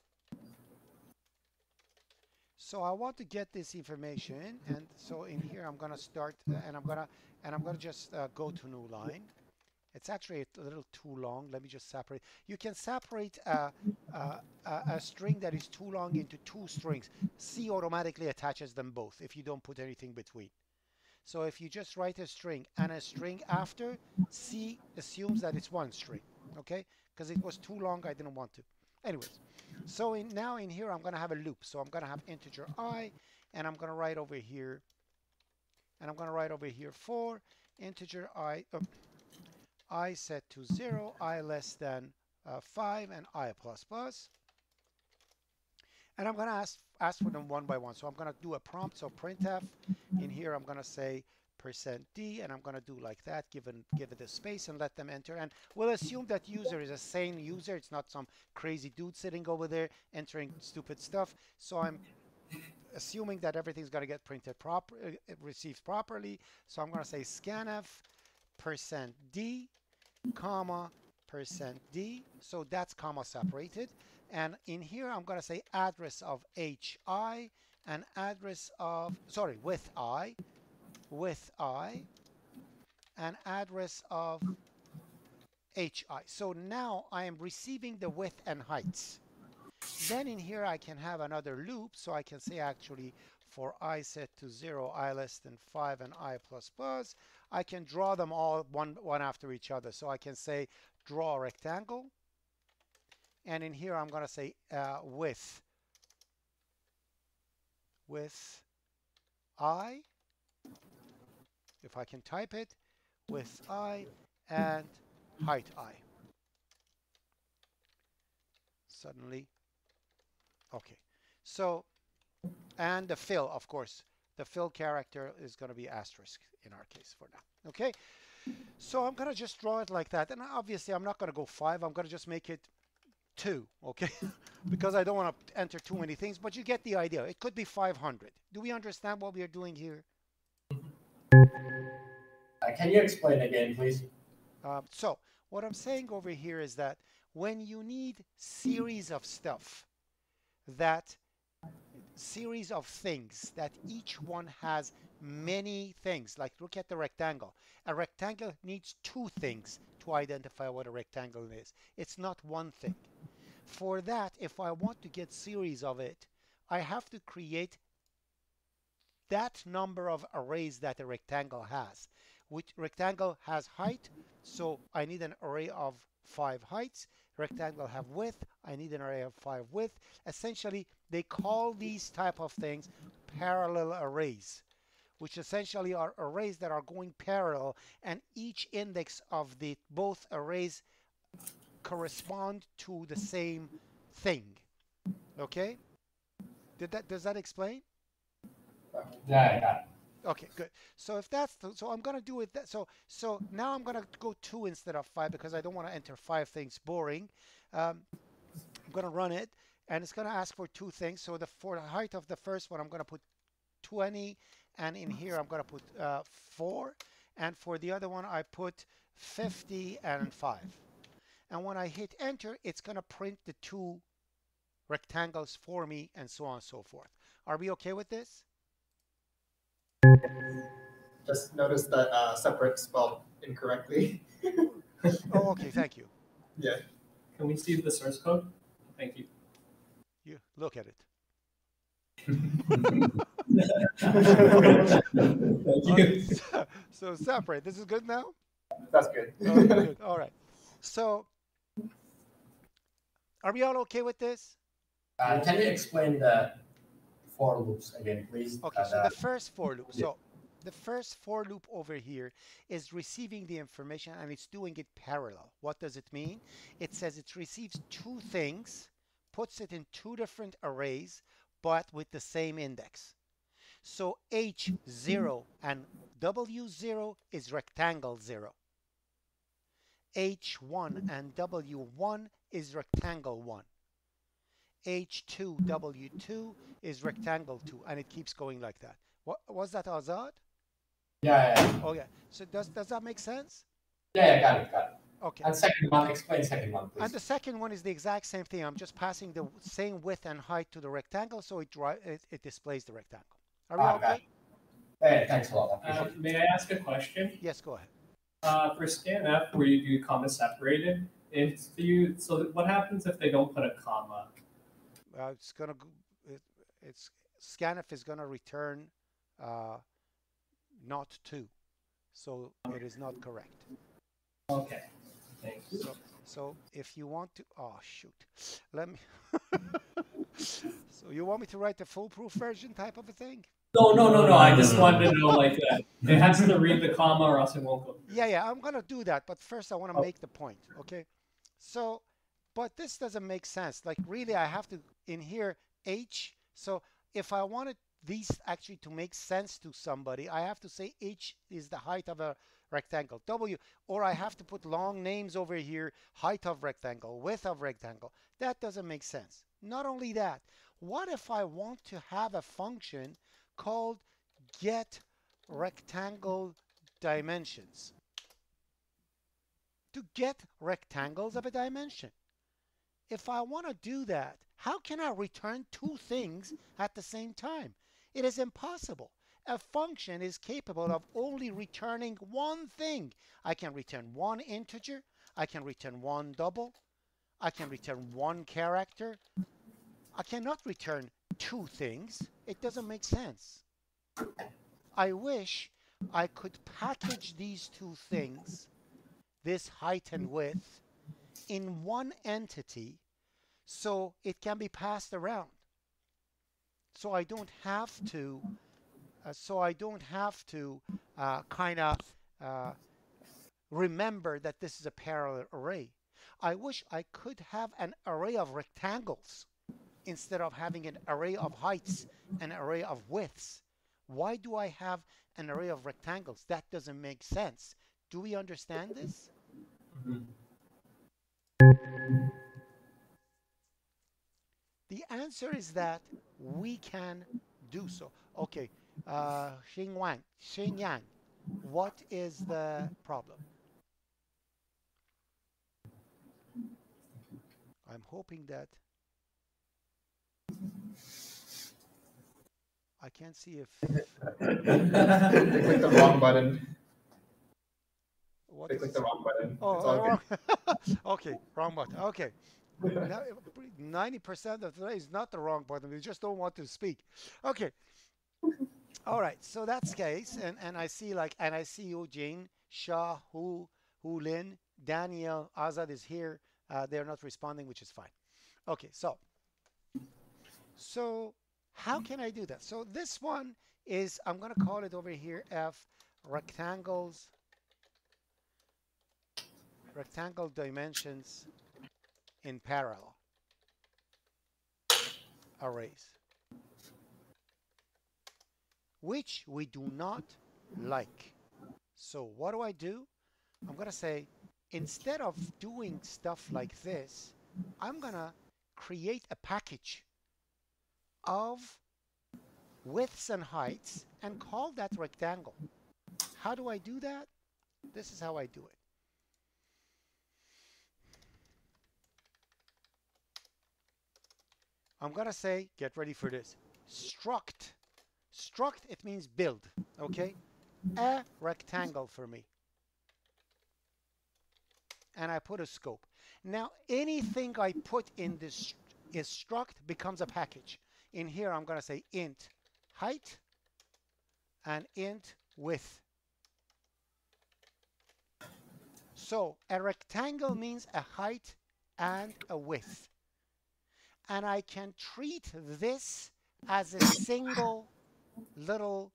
So I want to get this information, and so in here I'm gonna start, uh, and I'm gonna, and I'm gonna just uh, go to new line. It's actually a little too long. Let me just separate. You can separate a, a, a string that is too long into two strings. C automatically attaches them both if you don't put anything between. So if you just write a string and a string after, C assumes that it's one string, okay? Because it was too long, I didn't want to. Anyways, so in, now in here, I'm going to have a loop. So I'm going to have integer i, and I'm going to write over here, and I'm going to write over here for integer i, uh, i set to 0, i less than uh, 5, and i plus plus. And I'm going to ask, ask for them one by one. So I'm going to do a prompt. So printf, in here, I'm going to say percent %d, and I'm going to do like that, given give it a space and let them enter. And we'll assume that user is a sane user. It's not some crazy dude sitting over there entering stupid stuff. So I'm assuming that everything's going to get printed proper, uh, received properly. So I'm going to say scanf percent %d, comma, percent %d. So that's comma separated. And in here, I'm going to say address of hi and address of, sorry, with i, with i an address of hi. So now I am receiving the width and heights. Then in here I can have another loop, so I can say actually for i set to 0, i less than 5, and i plus plus, I can draw them all one, one after each other. So I can say draw a rectangle, and in here I'm going to say uh, with, width i, if I can type it, with I and height I. Suddenly, okay. So, and the fill, of course, the fill character is going to be asterisk in our case for now. Okay, so I'm going to just draw it like that. And obviously, I'm not going to go five. I'm going to just make it two, okay? <laughs> because I don't want to enter too many things, but you get the idea. It could be 500. Do we understand what we are doing here? Uh, can you explain again, please? Um, so what I'm saying over here is that when you need series of stuff, that series of things that each one has many things, like look at the rectangle. A rectangle needs two things to identify what a rectangle is. It's not one thing. For that, if I want to get series of it, I have to create that number of arrays that a rectangle has. Which rectangle has height, so I need an array of five heights. Rectangle have width, I need an array of five width. Essentially, they call these type of things parallel arrays, which essentially are arrays that are going parallel, and each index of the both arrays correspond to the same thing. Okay? Did that does that explain? Yeah, yeah. Okay, good. So if that's the, so I'm gonna do it that so so now I'm gonna go two instead of five because I don't want to enter five things boring. Um, I'm gonna run it and it's gonna ask for two things. So the for the height of the first one I'm gonna put 20 and in here I'm gonna put uh, four and for the other one I put 50 and five. And when I hit enter it's gonna print the two rectangles for me and so on and so forth. Are we okay with this? Just notice that uh, separate spelled incorrectly. <laughs> Oh, okay, thank you. yeah. Can we see the source code? Thank you. You look at it. <laughs> Thank you. so, so separate. This is good now? That's good. Okay, good. All right. So are we all okay with this? Uh, can you explain the for loops again, please? Okay, so Uh, the first for loop. So the first for loop over here is receiving the information and it's doing it parallel. What does it mean? It says it receives two things, puts it in two different arrays, but with the same index. So H0 and W0 is rectangle 0. H1 and W1 is rectangle 1. H2, W2 is rectangle 2, and it keeps going like that. What was that Azad? yeah, yeah, Oh yeah. So does does that make sense? yeah, yeah, got it, got it. Okay. And second one, explain second one, please. And the second one is the exact same thing. I'm just passing the same width and height to the rectangle, so it it, it displays the rectangle. Are we got okay? it. Hey, thanks a lot. I Uh, may I ask a question? Yes, go ahead. Uh, for scanf, where you do comma separated, if you so what happens if they don't put a comma? Uh, it's gonna it, it's scanf is gonna return uh, not two, so it is not correct. Okay, thank. So, so if you want to, oh shoot, let me. <laughs> so you want me to write the foolproof version type of a thing? No, no, no, no. I just mm. wanted to know like that. It has to read the comma or else it won't go. Yeah, yeah, I'm gonna do that, but first I want to Oh. make the point, okay? So, but this doesn't make sense. Like really, I have to in here h. So if I wanted these actually to make sense to somebody, I have to say h is the height of a rectangle. W, or I have to put long names over here, height of rectangle, width of rectangle. That doesn't make sense. Not only that, what if I want to have a function called get rectangle dimensions? To get rectangles of a dimension. If I want to do that, how can I return two things at the same time? It is impossible. A function is capable of only returning one thing. I can return one integer, I can return one double, I can return one character. I cannot return two things. It doesn't make sense. I wish I could package these two things, this height and width, in one entity so it can be passed around. So I don't have to, uh, so I don't have to uh, kind of uh, remember that this is a parallel array. I wish I could have an array of rectangles instead of having an array of heights, an array of widths. Why do I have an array of rectangles? That doesn't make sense. Do we understand this? The answer is that we can do so. Okay, uh, Xing Wang, Xing Yang, What is the problem? I'm hoping that I can't see if They clicked the wrong button. what They is the wrong button. It's Oh, oh, wrong. <laughs> okay, wrong button. Okay. Ninety percent of today is not the wrong button. We just don't want to speak. Okay. All right. So that's case, and and I see like, and I see you, Jane, Shah, Hu, Hu Lin, Daniel, Azad is here. Uh, they're not responding, which is fine. Okay. So. So how can I do that? So this one is I'm gonna call it over here F rectangles rectangle dimensions in parallel arrays, which we do not like. So what do I do? I'm going to say, instead of doing stuff like this, I'm going to create a package of widths and heights and call that rectangle. How do I do that? This is how I do it. I'm gonna say, get ready for this. Struct. Struct, it means build, okay? A rectangle for me. And I put a scope. Now, anything I put in this is struct becomes a package. In here, I'm gonna say int height and int width. So a rectangle means a height and a width and I can treat this as a single little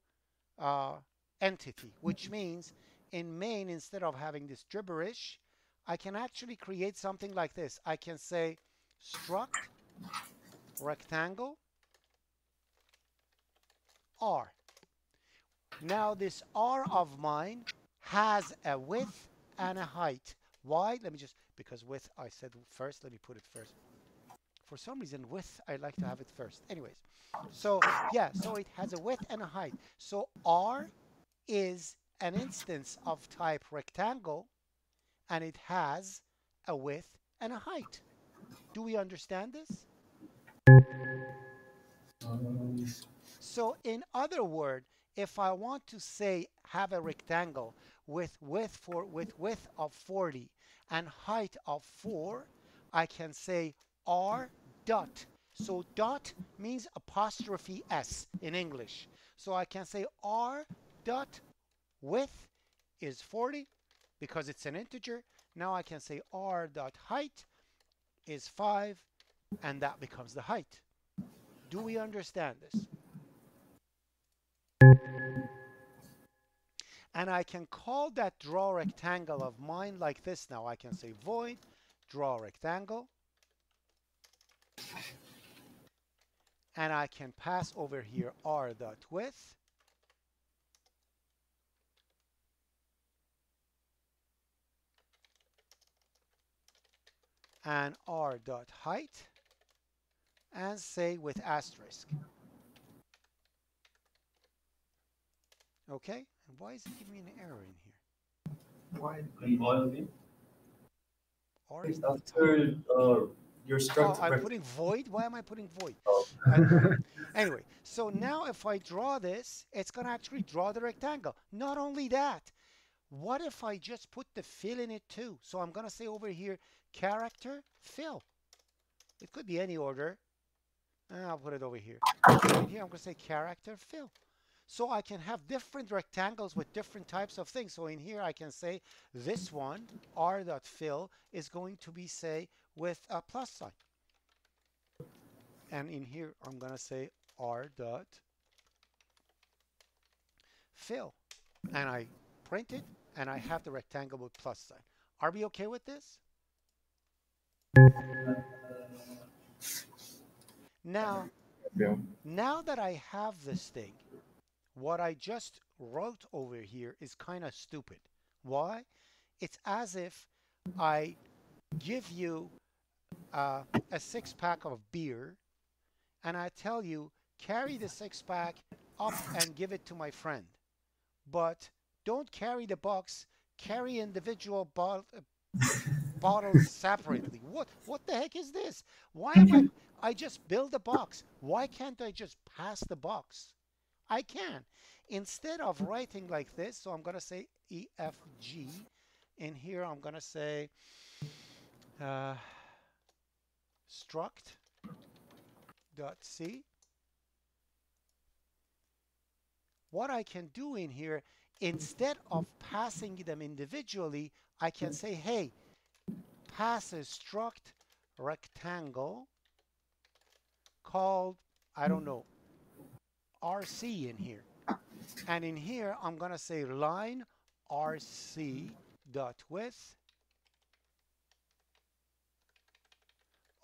uh, entity, which means in main, instead of having this gibberish, I can actually create something like this. I can say struct rectangle R. Now this R of mine has a width and a height. Why? Let me just, because width I said first, let me put it first for some reason width I like to have it first anyways so yeah so it has a width and a height so R is an instance of type rectangle and it has a width and a height do we understand this so in other word if I want to say have a rectangle with width for with width of 40 and height of 4 I can say R dot. So dot means apostrophe S in English. So I can say R dot width is 40 because it's an integer. Now I can say R dot height is 5 and that becomes the height. Do we understand this? And I can call that draw rectangle of mine like this now. I can say void draw rectangle and I can pass over here r dot width and r dot height and say with asterisk. Okay, and why is it giving me an error in here? Why involving? R is After uh, your Oh. I'm putting void. Why am I putting void? Oh. <laughs> Anyway, so now if I draw this, it's going to actually draw the rectangle. Not only that, what if I just put the fill in it too? So I'm going to say over here, character fill. It could be any order. Uh, I'll put it over here. Here I'm going to say character fill. So I can have different rectangles with different types of things. So in here I can say this one, r.fill, is going to be, say, with a plus sign. And in here I'm going to say r dot fill. And I print it and I have the rectangle with plus sign. Are we okay with this? Now, now that I have this thing, what I just wrote over here is kind of stupid. Why? It's as if I give you uh, a six pack of beer and I tell you, carry the six pack up and give it to my friend. But don't carry the box, carry individual bottle, bottles <laughs> separately. What what the heck is this? Why am I <laughs> I just build a box. Why can't I just pass the box? I can. Instead of writing like this, so I'm going to say EFG. In here, I'm going to say uh, struct dot C. What I can do in here, instead of passing them individually, I can say, hey, pass a struct rectangle called, I don't know, RC in here. And in here, I'm going to say line RC dot width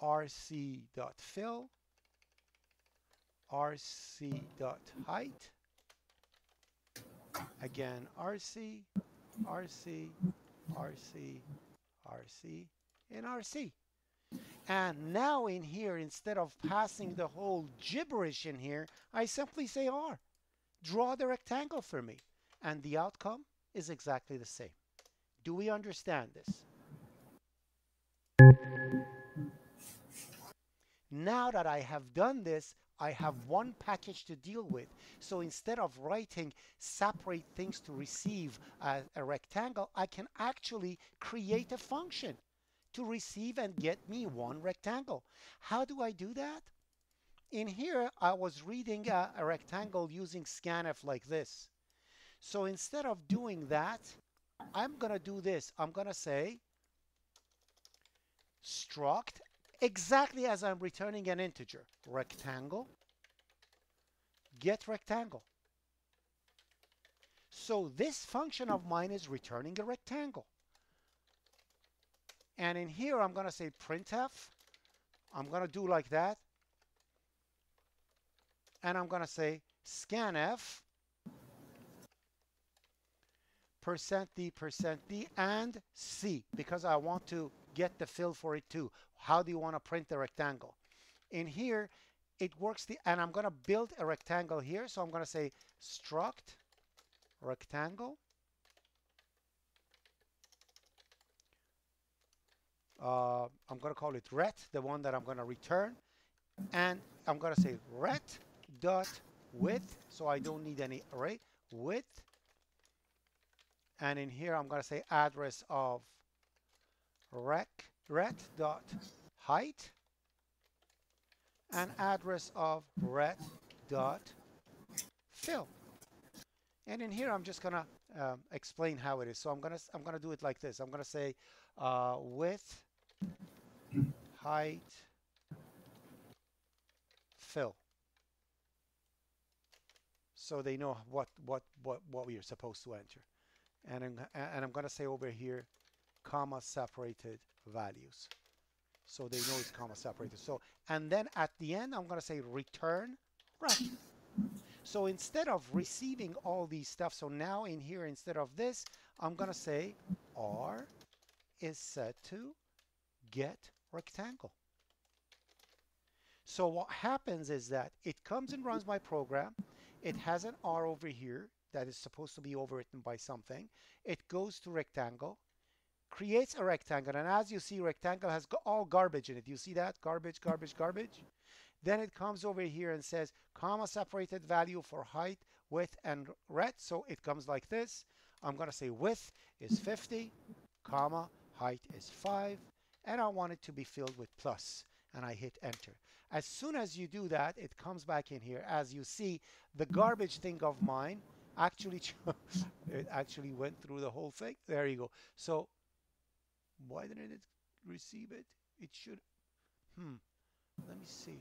RC dot fill RC dot height again RC RC RC RC and RC and now in here instead of passing the whole gibberish in here I simply say R. Draw the rectangle for me. And the outcome is exactly the same. Do we understand this? Now that I have done this I have one package to deal with. So instead of writing separate things to receive a, a, rectangle, I can actually create a function to receive and get me one rectangle. How do I do that? In here, I was reading a, a rectangle using scanf like this. So instead of doing that, I'm going to do this. I'm going to say struct exactly as I'm returning an integer. Rectangle, get rectangle. So this function of mine is returning a rectangle. And in here, I'm going to say printf. I'm going to do like that. And I'm going to say scanf percent %d, percent %d, and c, because I want to get the fill for it too. How do you want to print the rectangle? In here, it works the, and I'm going to build a rectangle here. So I'm going to say struct rectangle. Uh, I'm going to call it ret, the one that I'm going to return. And I'm going to say ret dot width. So I don't need any array width. And in here, I'm going to say address of rec ret dot height and address of ret dot fill. And in here, I'm just gonna um, explain how it is. So I'm gonna I'm gonna do it like this. I'm gonna say uh, width, height, fill. So they know what what what what we are supposed to enter. And I'm, and I'm gonna say over here, comma separated values. So they know it's comma separated. So, and then at the end, I'm going to say return ret. So instead of receiving all these stuff, so now in here, instead of this, I'm going to say R is set to get rectangle. So what happens is that it comes and runs my program. It has an R over here that is supposed to be overwritten by something. It goes to rectangle creates a rectangle. And as you see, rectangle has all garbage in it. You see that? Garbage, garbage, garbage. Then it comes over here and says comma separated value for height, width, and ret. So it comes like this. I'm going to say width is 50, comma, height is 5, and I want it to be filled with plus, and I hit enter. As soon as you do that, it comes back in here. As you see, the garbage thing of mine actually <laughs> it actually went through the whole thing. There you go. So why didn't it receive it? It should. Hmm. Let me see.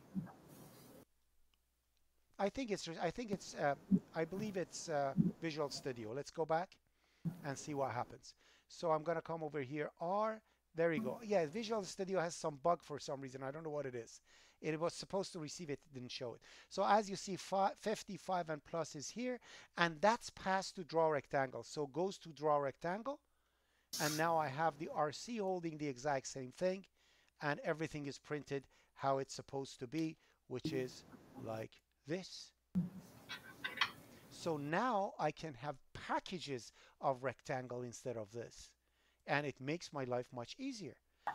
I think it's. I think it's. Uh, I believe it's uh, Visual Studio. Let's go back and see what happens. So I'm gonna come over here. R. There you go. Mm-hmm. Yeah, Visual Studio has some bug for some reason. I don't know what it is. It was supposed to receive it, it didn't show it. So as you see, 55 and plus is here, and that's passed to draw rectangle. So goes to draw rectangle, and now I have the RC holding the exact same thing and everything is printed how it's supposed to be, which is like this. So now I can have packages of rectangle instead of this. And it makes my life much easier.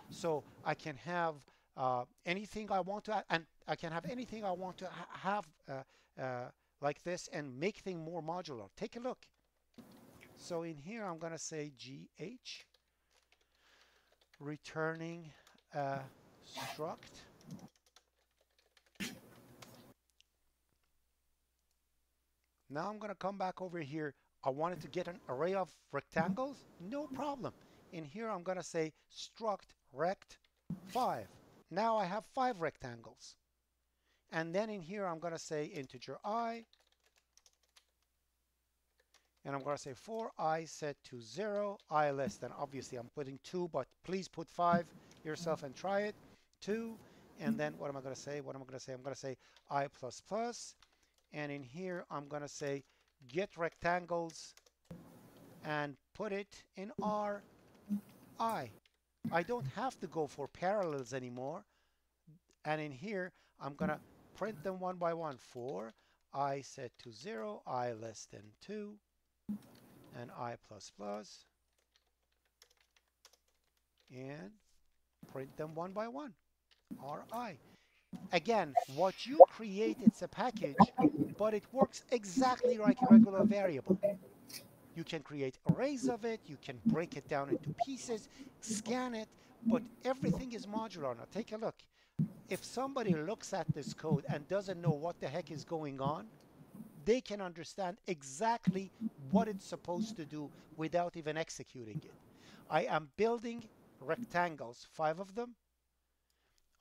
So I can have uh, anything I want to, and I can have anything I want to ha have uh, uh, like this and make things more modular. Take a look. So in here, I'm going to say GH, returning uh, struct. Now I'm going to come back over here. I wanted to get an array of rectangles. No problem. In here, I'm going to say struct rect 5. Now I have five rectangles. And then in here, I'm going to say integer i. And I'm going to say for i set to 0, i less than, obviously I'm putting 2, but please put 5 yourself and try it. 2, and then what am I going to say? What am I going to say? I'm going to say i plus plus. And in here, I'm going to say get rectangles and put it in R I. I don't have to go for parallels anymore. And in here, I'm going to print them one by one. For i set to 0, i less than 2, and i plus plus. And print them one by one. Ri. Again, what you create, it's a package, but it works exactly like a regular variable. You can create arrays of it, you can break it down into pieces, scan it, but everything is modular. Now take a look. If somebody looks at this code and doesn't know what the heck is going on, they can understand exactly what it's supposed to do without even executing it. I am building rectangles, five of them.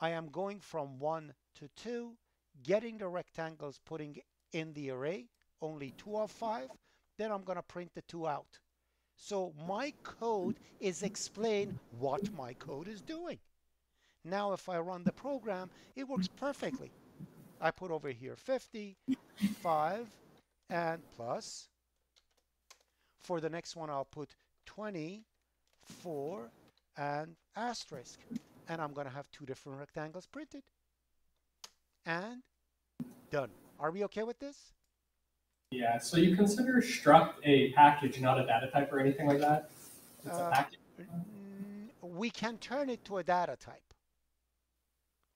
I am going from 1 to 2, getting the rectangles, putting in the array, only 2 of 5, then I'm going to print the 2 out. So my code is explain what my code is doing. Now if I run the program, it works perfectly. I put over here 50, 5, and plus. For the next one, I'll put 20, 4, and asterisk and I'm going to have two different rectangles printed. And done. Are we okay with this? Yeah, so you consider struct a package, not a data type or anything like that? It's Uh, a package. We can turn it to a data type.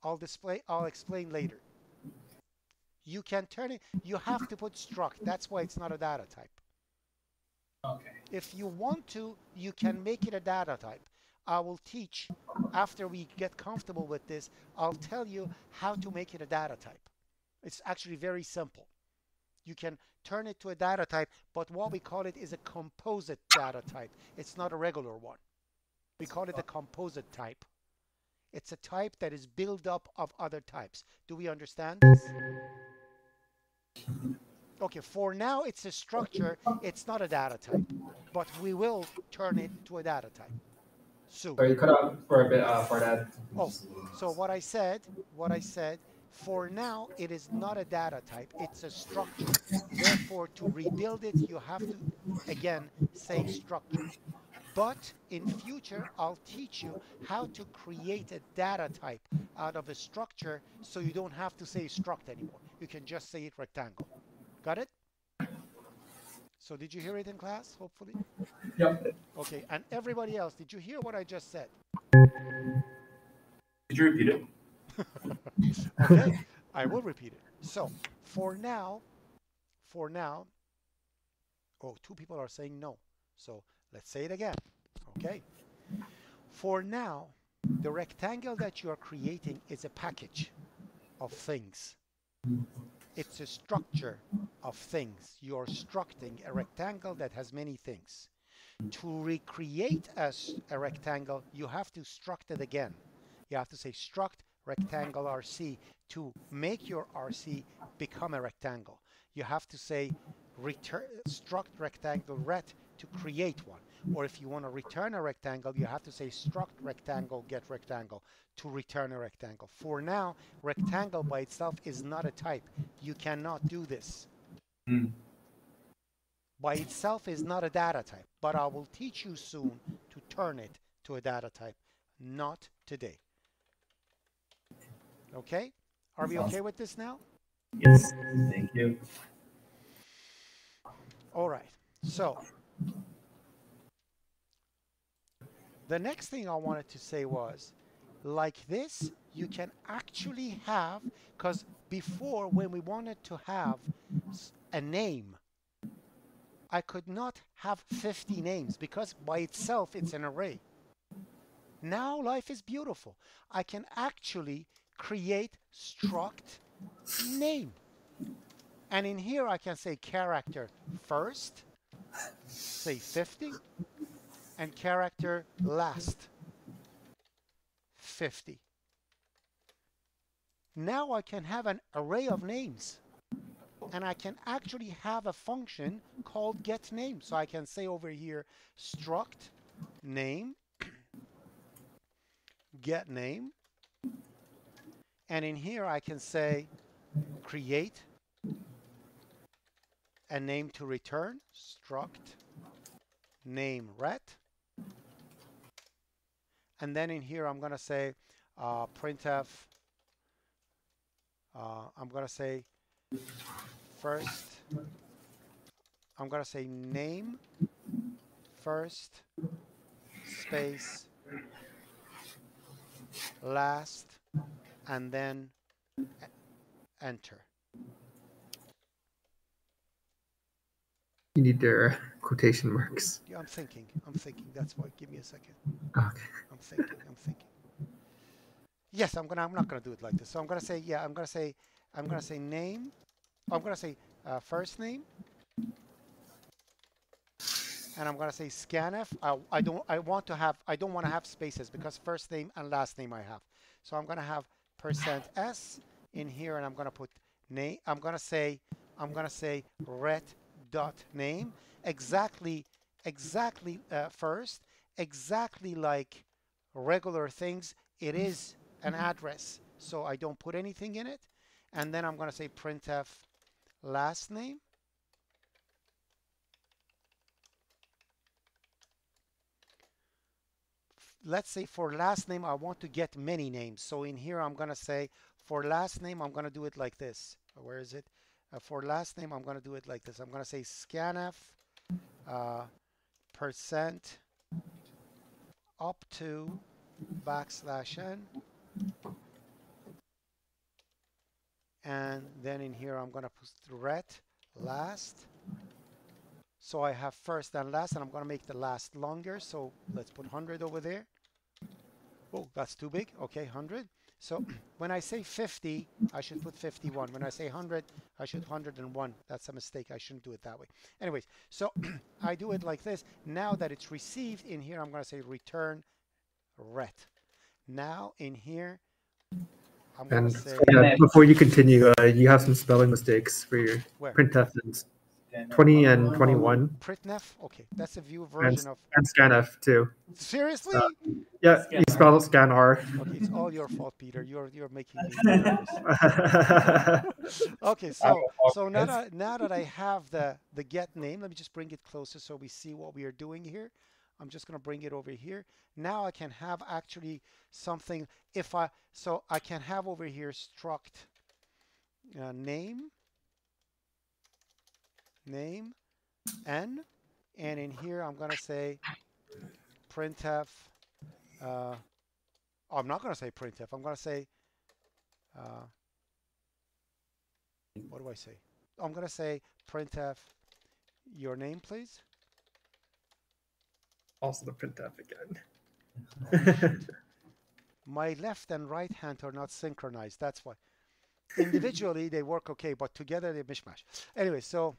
I'll display, I'll explain later. You can turn it, you have to put struct. That's why it's not a data type. Okay. If you want to, you can make it a data type. I will teach after we get comfortable with this. I'll tell you how to make it a data type. It's actually very simple. You can turn it to a data type, but what we call it is a composite data type. It's not a regular one. We call it a composite type. It's a type that is built up of other types. Do we understand this? Okay, for now it's a structure, it's not a data type, but we will turn it to a data type. So, Sorry, you cut out for a bit uh, for that. oh, so what I said, what I said, for now it is not a data type, it's a structure. Therefore, to rebuild it, you have to, again, say structure. But in future, I'll teach you how to create a data type out of a structure so you don't have to say struct anymore. You can just say it rectangle. Got it? So did you hear it in class, hopefully? Yep. Okay, and everybody else, did you hear what I just said? Could you repeat it? <laughs> Okay, <laughs> I will repeat it. So for now, for now, oh, two people are saying no. So let's say it again. Okay. For now, the rectangle that you are creating is a package of things. It's a structure of things. You're structing a rectangle that has many things. To recreate a rectangle, you have to struct it again. You have to say struct rectangle RC to make your RC become a rectangle. You have to say return struct rectangle ret to create one. Or if you want to return a rectangle, you have to say struct rectangle get rectangle to return a rectangle. For now, rectangle by itself is not a type. You cannot do this. Hmm. By itself is not a data type, but I will teach you soon to turn it to a data type. Not today. Okay? Are we okay with this now? Yes. Thank you. All right. So the next thing I wanted to say was like this, you can actually have, because before when we wanted to have a name, I could not have 50 names because by itself it's an array. Now life is beautiful. I can actually create struct name. And in here I can say character first, say 50, and character last, 50. Now I can have an array of names. And I can actually have a function called get name. So I can say over here struct name <clears throat> get name. And in here I can say create a name to return, struct name ret. And then in here I'm going to say uh, printf, uh, I'm going to say first, I'm going to say name first space last and then enter. You need their quotation marks. Yeah, I'm thinking. I'm thinking. That's why. Give me a second. Okay. I'm thinking. I'm thinking. Yes, I'm gonna. I'm not gonna do it like this. So I'm gonna say. Yeah, I'm gonna say. I'm gonna say name. I'm gonna say uh, first name. And I'm gonna say scanf. I, I don't. I want to have. I don't want to have spaces because first name and last name I have. So I'm gonna have percent s in here, and I'm gonna put name. I'm gonna say. I'm gonna say ret dot name exactly exactly uh, first exactly like regular things it is an address so I don't put anything in it and then I'm going to say printf last name let's say for last name I want to get many names. So in here I'm going to say for last name I'm going to do it like this. Where is it? Uh, for last name I'm going to do it like this. I'm going to say scanf uh, percent up to backslash n. And then in here I'm going to put ret last. So I have first and last and I'm going to make the last longer. So let's put 100 over there oh that's too big? Okay 100 so <clears throat> when I say 50 I should put 51 when I say 100 I should 101 that's a mistake. I shouldn't do it that way. Anyways so <clears throat> I do it like this. Now that it's received in here I'm going to say return ret. Now in here I'm going And to say before you continue, uh, you have some spelling mistakes for your where? printf and 20 and 21 printf okay that's a view version of and scanf too. seriously? Yeah, Scan you spell scan R. okay it's all your fault Peter. You're you're making me nervous. <laughs> Okay so so now that now that I have the the get name let me just bring it closer so we see what we are doing here. I'm just going to bring it over here. Now I can have actually something if I so I can have over here struct uh, name name n and in here I'm going to say printf uh, oh, I'm not going to say printf I'm going to say uh, what do I say? I'm going to say printf your name, please. also the printf again. <laughs> My left and right hand are not synchronized. That's why. Individually, they work okay, but together they mishmash. Anyway, so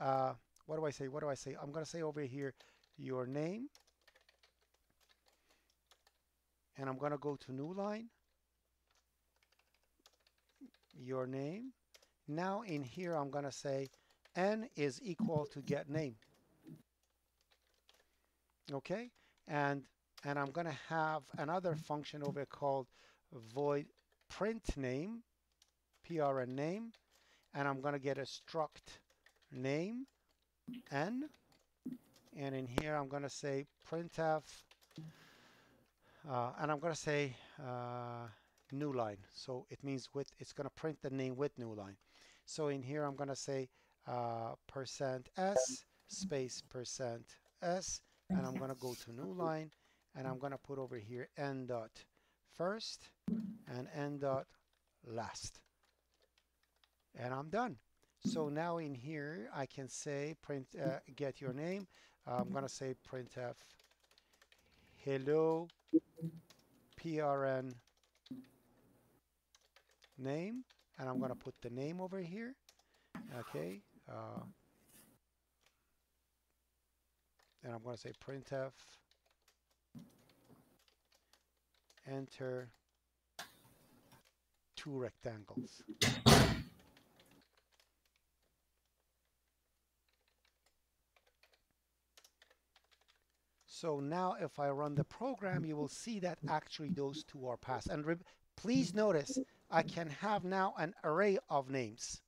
uh, what do I say? What do I say? I'm going to say over here your name. And I'm going to go to new line. Your name. Now in here, I'm going to say n is equal to get name. Okay? And and I'm going to have another function over called void print name, prn name, and I'm going to get a struct name n, and in here I'm going to say printf, uh, and I'm going to say uh, new line. So it means with it's going to print the name with new line. So in here I'm going to say uh, percent s space percent s, and I'm gonna go to new line, and I'm gonna put over here n dot first and n dot last, and I'm done. So now in here I can say print uh, get your name. I'm gonna say printf. Hello. Prn name. And I'm gonna put the name over here. Okay uh, and I'm gonna say printf. Enter. Two rectangles So now if I run the program, you will see that actually those two are passed. And please notice I can have now an array of names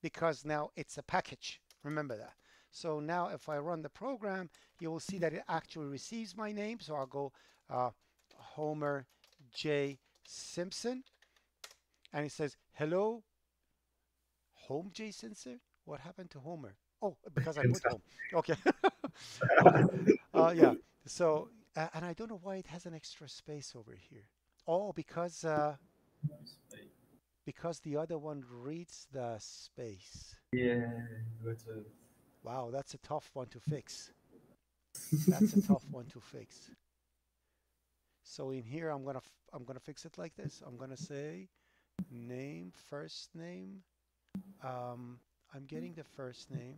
because now it's a package. Remember that. So now if I run the program, you will see that it actually receives my name. So I'll go uh, Homer J. Simpson. And it says, hello, Home J. Simpson? What happened to Homer? Oh, because I <laughs> put home. Okay. okay. <laughs> Uh, yeah. So, uh, and I don't know why it has an extra space over here. Oh, because uh, because the other one reads the space. Yeah, Wow, that's a tough one to fix. That's a tough one to fix. So in here, I'm gonna f I'm gonna fix it like this. I'm gonna say name, first name. Um, I'm getting the first name.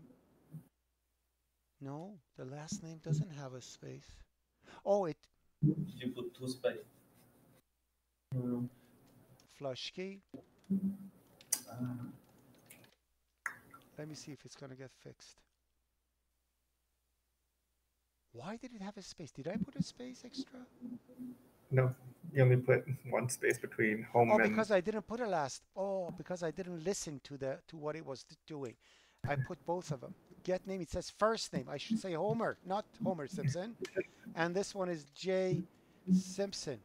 No, the last name doesn't have a space. Oh, it. Did you put two space? Flush key. Let me see if it's gonna get fixed. Why did it have a space? Did I put a space extra? No, you only put one space between home Oh, and because I didn't put a last. Oh, because I didn't listen to the to what it was doing. I put both of them. Get name. It says first name. I should say Homer, not Homer Simpson. And this one is J. Simpson.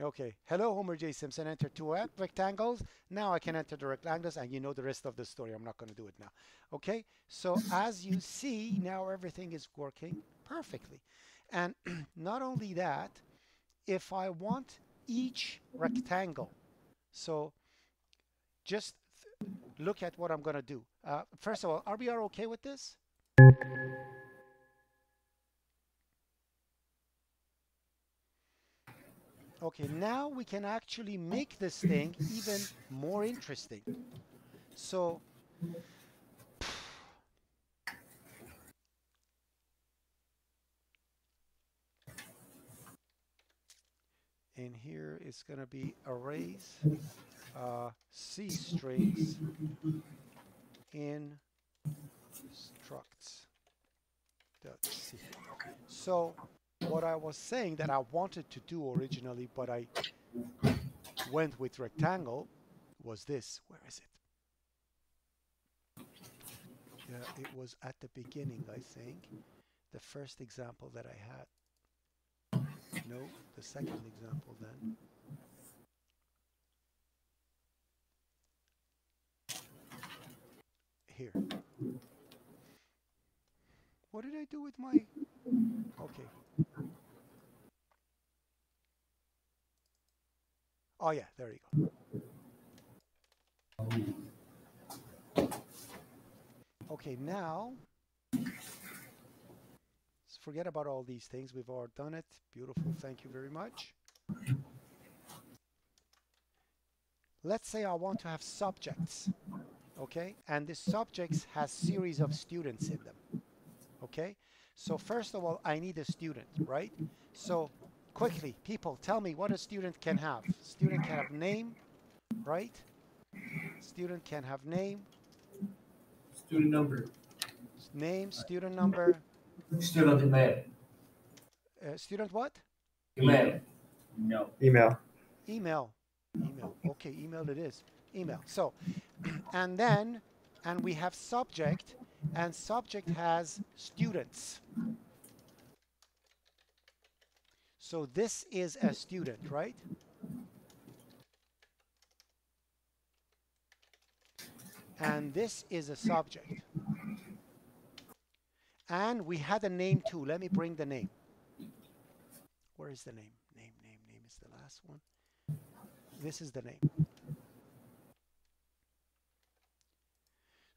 Okay. Hello, Homer J. Simpson. Enter two rectangles. Now I can enter the rectangles, and you know the rest of the story. I'm not going to do it now. Okay. So as you see, now everything is working perfectly. And <clears throat> not only that, if I want each rectangle, so just look at what I'm going to do. Uh, first of all, are we are okay with this? Okay, now we can actually make this thing even more interesting. So, and here it's going to be arrays, uh, C strings in structs. So what I was saying that I wanted to do originally, but I went with rectangle, was this. Where is it? Yeah, it was at the beginning, I think. The first example that I had. No, the second example then. Here. What did I do with my... Okay. Oh yeah, there you go. Okay, now forget about all these things. We've all done it. Beautiful. Thank you very much. Let's say I want to have subjects, okay? And the subjects has series of students in them, okay? So first of all, I need a student, right? So quickly, people, tell me what a student can have. Student can have name, right? Student can have name, Student number. name, student number, Student email. uh, student what? Email. no. email. Email. Email. Okay, email it is. Email. So, <clears throat> and then, and we have subject, and subject has students. So this is a student, right? and this is a subject. And we had a name too. Let me bring the name. Where is the name? Name, name, name is the last one. This is the name.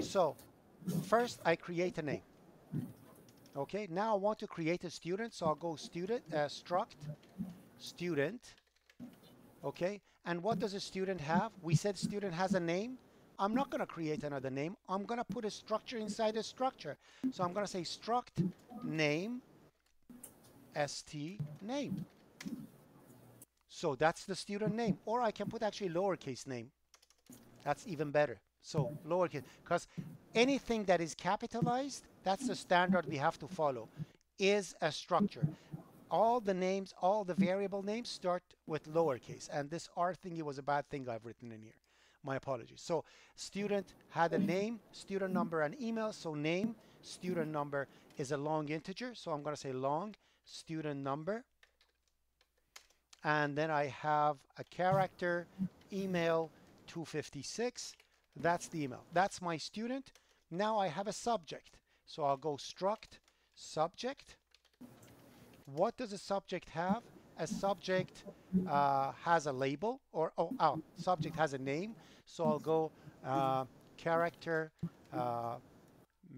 So first I create a name. Okay, now I want to create a student, so I'll go student, uh, struct, student. Okay, and what does a student have? We said student has a name. I'm not going to create another name. I'm going to put a structure inside a structure. So I'm going to say struct name st name. So that's the student name. Or I can put actually lowercase name. That's even better. So lowercase, because anything that is capitalized, that's the standard we have to follow, is a structure. All the names, all the variable names start with lowercase. And this R thingy was a bad thing I've written in here. My apologies. So student had a name, student number, and email. So name, student number is a long integer. So I'm going to say long student number. And then I have a character, email 256. That's the email. That's my student. Now I have a subject. So I'll go struct subject. What does a subject have? A subject uh, has a label or, oh, oh, subject has a name. So I'll go uh, character uh,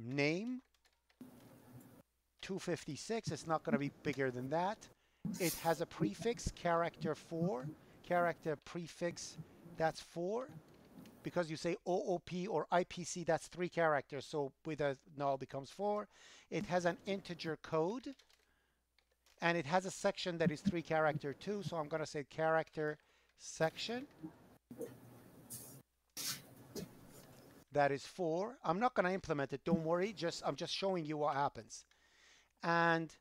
name 256. It's not going to be bigger than that. It has a prefix, character 4. Character prefix, that's 4 because you say OOP or IPC, that's three characters. So with a null becomes four. It has an integer code and it has a section that is three character too. So I'm going to say character section. That is four. I'm not going to implement it. Don't worry. Just I'm just showing you what happens. And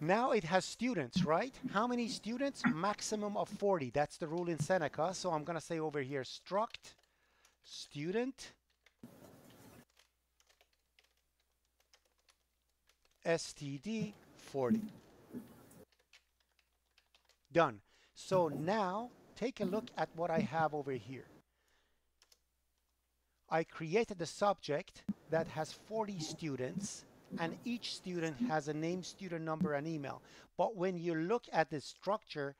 now it has students, right? How many students? Maximum of 40. That's the rule in Seneca. So I'm going to say over here, struct student std 40. Done. So now take a look at what I have over here. I created a subject that has 40 students and each student has a name, student number, and email. But when you look at the structure,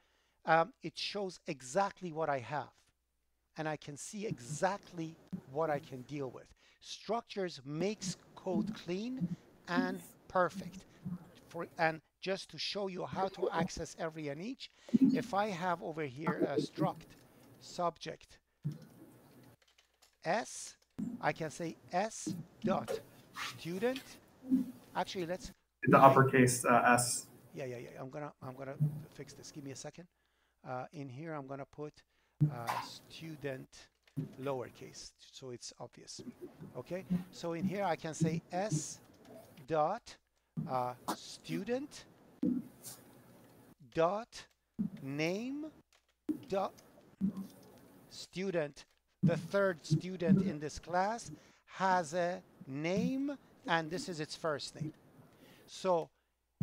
um, it shows exactly what I have. And I can see exactly what I can deal with. Structures makes code clean and perfect. For, and just to show you how to access every and each, if I have over here a struct subject s, I can say s dot student Actually, let's. The uppercase uh, S. Yeah, yeah, yeah. I'm gonna, I'm gonna fix this. Give me a second. Uh, in here, I'm gonna put uh, student lowercase, so it's obvious. Okay. So in here, I can say s dot uh, student dot name dot student. The third student in this class has a name and this is its first name. So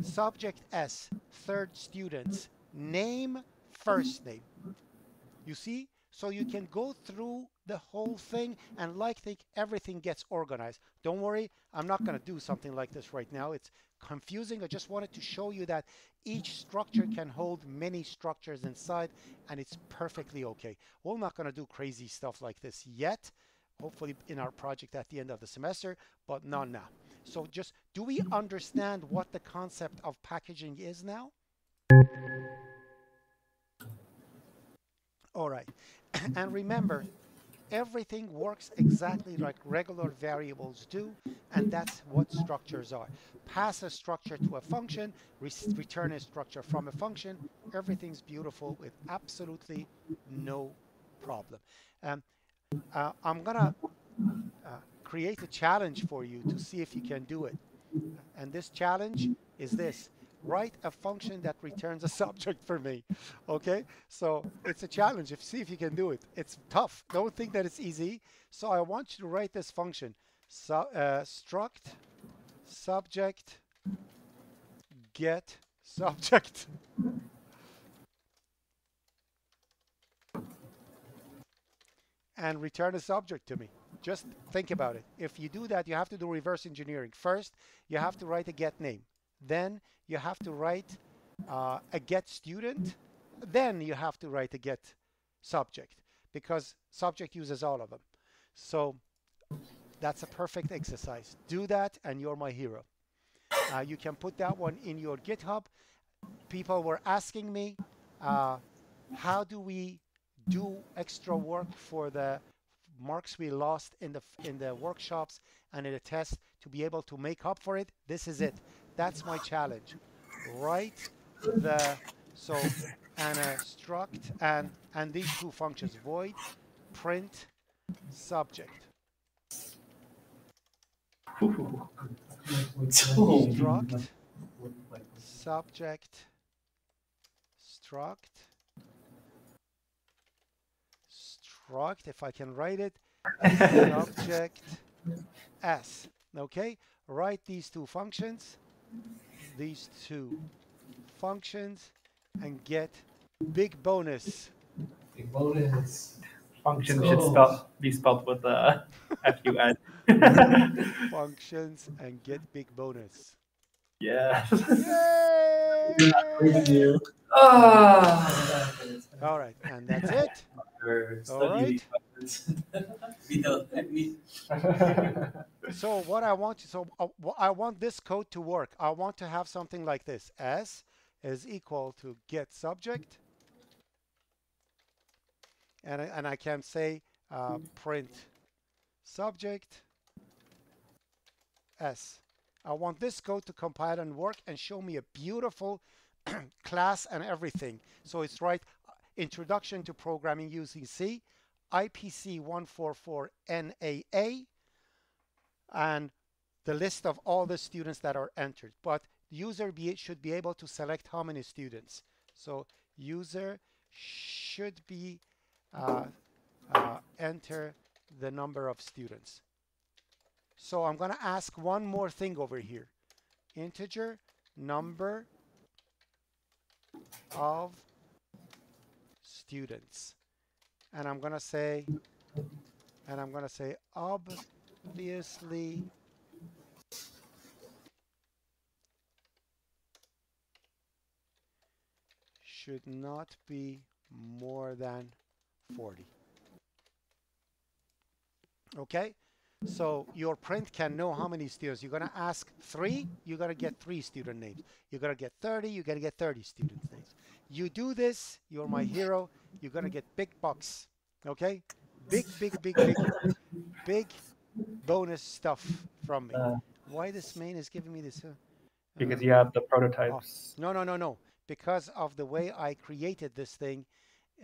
subject S, third student's name, first name. You see? So you can go through the whole thing and like think everything gets organized. Don't worry, I'm not going to do something like this right now. It's confusing. I just wanted to show you that each structure can hold many structures inside and it's perfectly okay. We're not going to do crazy stuff like this yet hopefully in our project at the end of the semester, but not now. So just, do we understand what the concept of packaging is now? All right. <coughs> and remember, everything works exactly like regular variables do, and that's what structures are. Pass a structure to a function, re return a structure from a function, everything's beautiful with absolutely no problem. Um, uh, I'm gonna uh, create a challenge for you to see if you can do it. And this challenge is this. Write a function that returns a <laughs> subject for me. Okay? So it's a challenge. If see if you can do it. It's tough. Don't think that it's easy. So I want you to write this function. So, uh, struct subject get subject. <laughs> and return a subject to me. Just think about it. If you do that, you have to do reverse engineering. First, you have to write a get name. Then you have to write uh, a get student. Then you have to write a get subject because subject uses all of them. So that's a perfect exercise. Do that and you're my hero. Uh, you can put that one in your GitHub. People were asking me, uh, how do we do extra work for the marks we lost in the in the workshops and in the test to be able to make up for it? This is it. That's my challenge. Write the so and a uh, struct and and these two functions void print subject. Struct subject struct struct if I can write it <laughs> subject s. Okay? Write these two functions these two functions and get big bonus Big bonus. Function should spell be spelled with uh, <laughs> F U N. functions and get big bonus yeah. Yay! Ah! all right and that's it All right. <laughs> <laughs> So what I want so uh, I want this code to work. I want to have something like this. S is equal to get subject. And I, and I can say uh, print subject S. I want this code to compile and work and show me a beautiful <clears throat> class and everything. So it's right, uh, introduction to programming using C, IPC 144NAA, and the list of all the students that are entered. But user be, should be able to select how many students. So user should be uh, uh, enter the number of students. So I'm going to ask one more thing over here. Integer number of students. And I'm going to say, and I'm going to say obviously should not be more than 40. Okay? So your print can know how many students. You're going to ask three, you're going to get three student names. You're going to get 30, you're going to get 30 student names. You do this, you're my hero. You're going to get big bucks. Okay? Big, big, big, big, big bonus stuff from me. Uh, Why this main is giving me this? Uh, because uh, you have the prototypes. no, no, no, no. Because of the way I created this thing,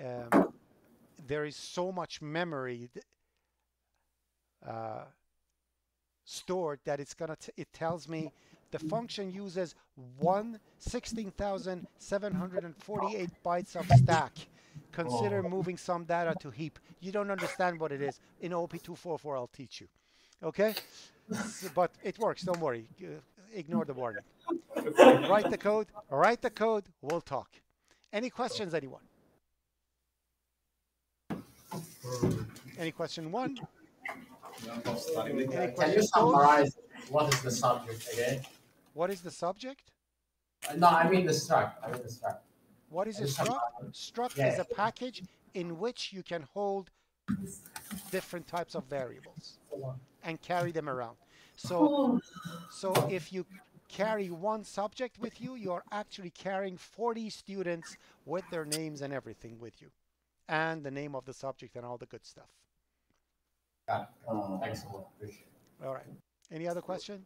um, there is so much memory uh, stored that it's gonna. T- it tells me the function uses one 16,748 bytes of stack. Consider moving some data to heap. You don't understand what it is. In OP244, I'll teach you. Okay? S- but it works. Don't worry. Uh, ignore the warning write the code, write the code, we'll talk. Any questions, anyone? Any question one? Can you summarize what is the subject again? What is the subject? Uh, No, I mean the struct. I mean the struct. What is a struct? Struct Yeah. is a package in which you can hold different types of variables and carry them around. So, so if you carry one subject with you, you're actually carrying 40 students with their names and everything with you, and the name of the subject and all the good stuff. Yeah. Excellent. Appreciate it. All right. Any other question?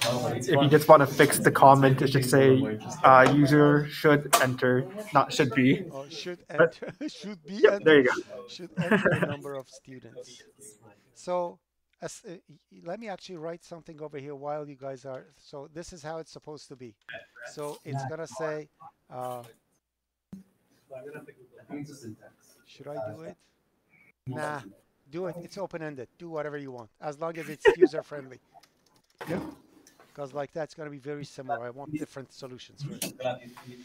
If you just want to fix the comment, it should say uh, user should enter, not should be. Oh, should enter, <laughs> should be Yep, there you go. should enter the number of students. So, as, uh, y- y- let me actually write something over here while you guys are. So this is how it's supposed to be. So it's gonna say, uh, should I do it? Nah, do it. It's open-ended. Do whatever you want, as long as it's <laughs> user-friendly. Yeah. Because like that's gonna be very similar. I want different solutions for it. <laughs>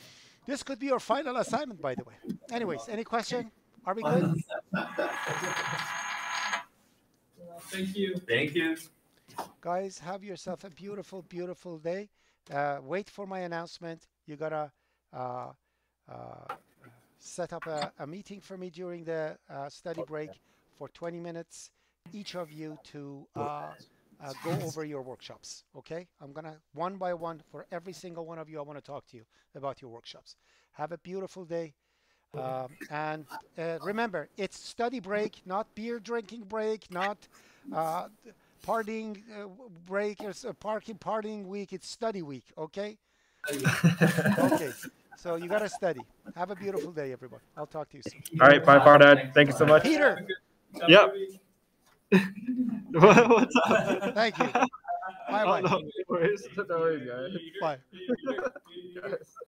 This could be your final assignment, by the way. Anyways, any question? Are we good? <laughs> Thank you. Thank you. Guys, have yourself a beautiful, beautiful day. Uh, wait for my announcement. You gotta uh, uh, set up a, a meeting for me during the uh, study break for 20 minutes, each of you to uh, uh, go over your workshops. Okay? I'm gonna one by one for every single one of you. I want to talk to you about your workshops. Have a beautiful day. Um, and uh, remember, it's study break, not beer drinking break, not uh, partying uh, break or s- parking partying week. It's study week. Okay. okay. <laughs> So you gotta study. Have a beautiful day, everyone. I'll talk to you soon. All right, bye, Fardad. Thank you so much. Peter, Yep. What's up? thank you. <laughs> Bye Oh, bye. no worries. No worries, guys. Bye. Yes. <laughs>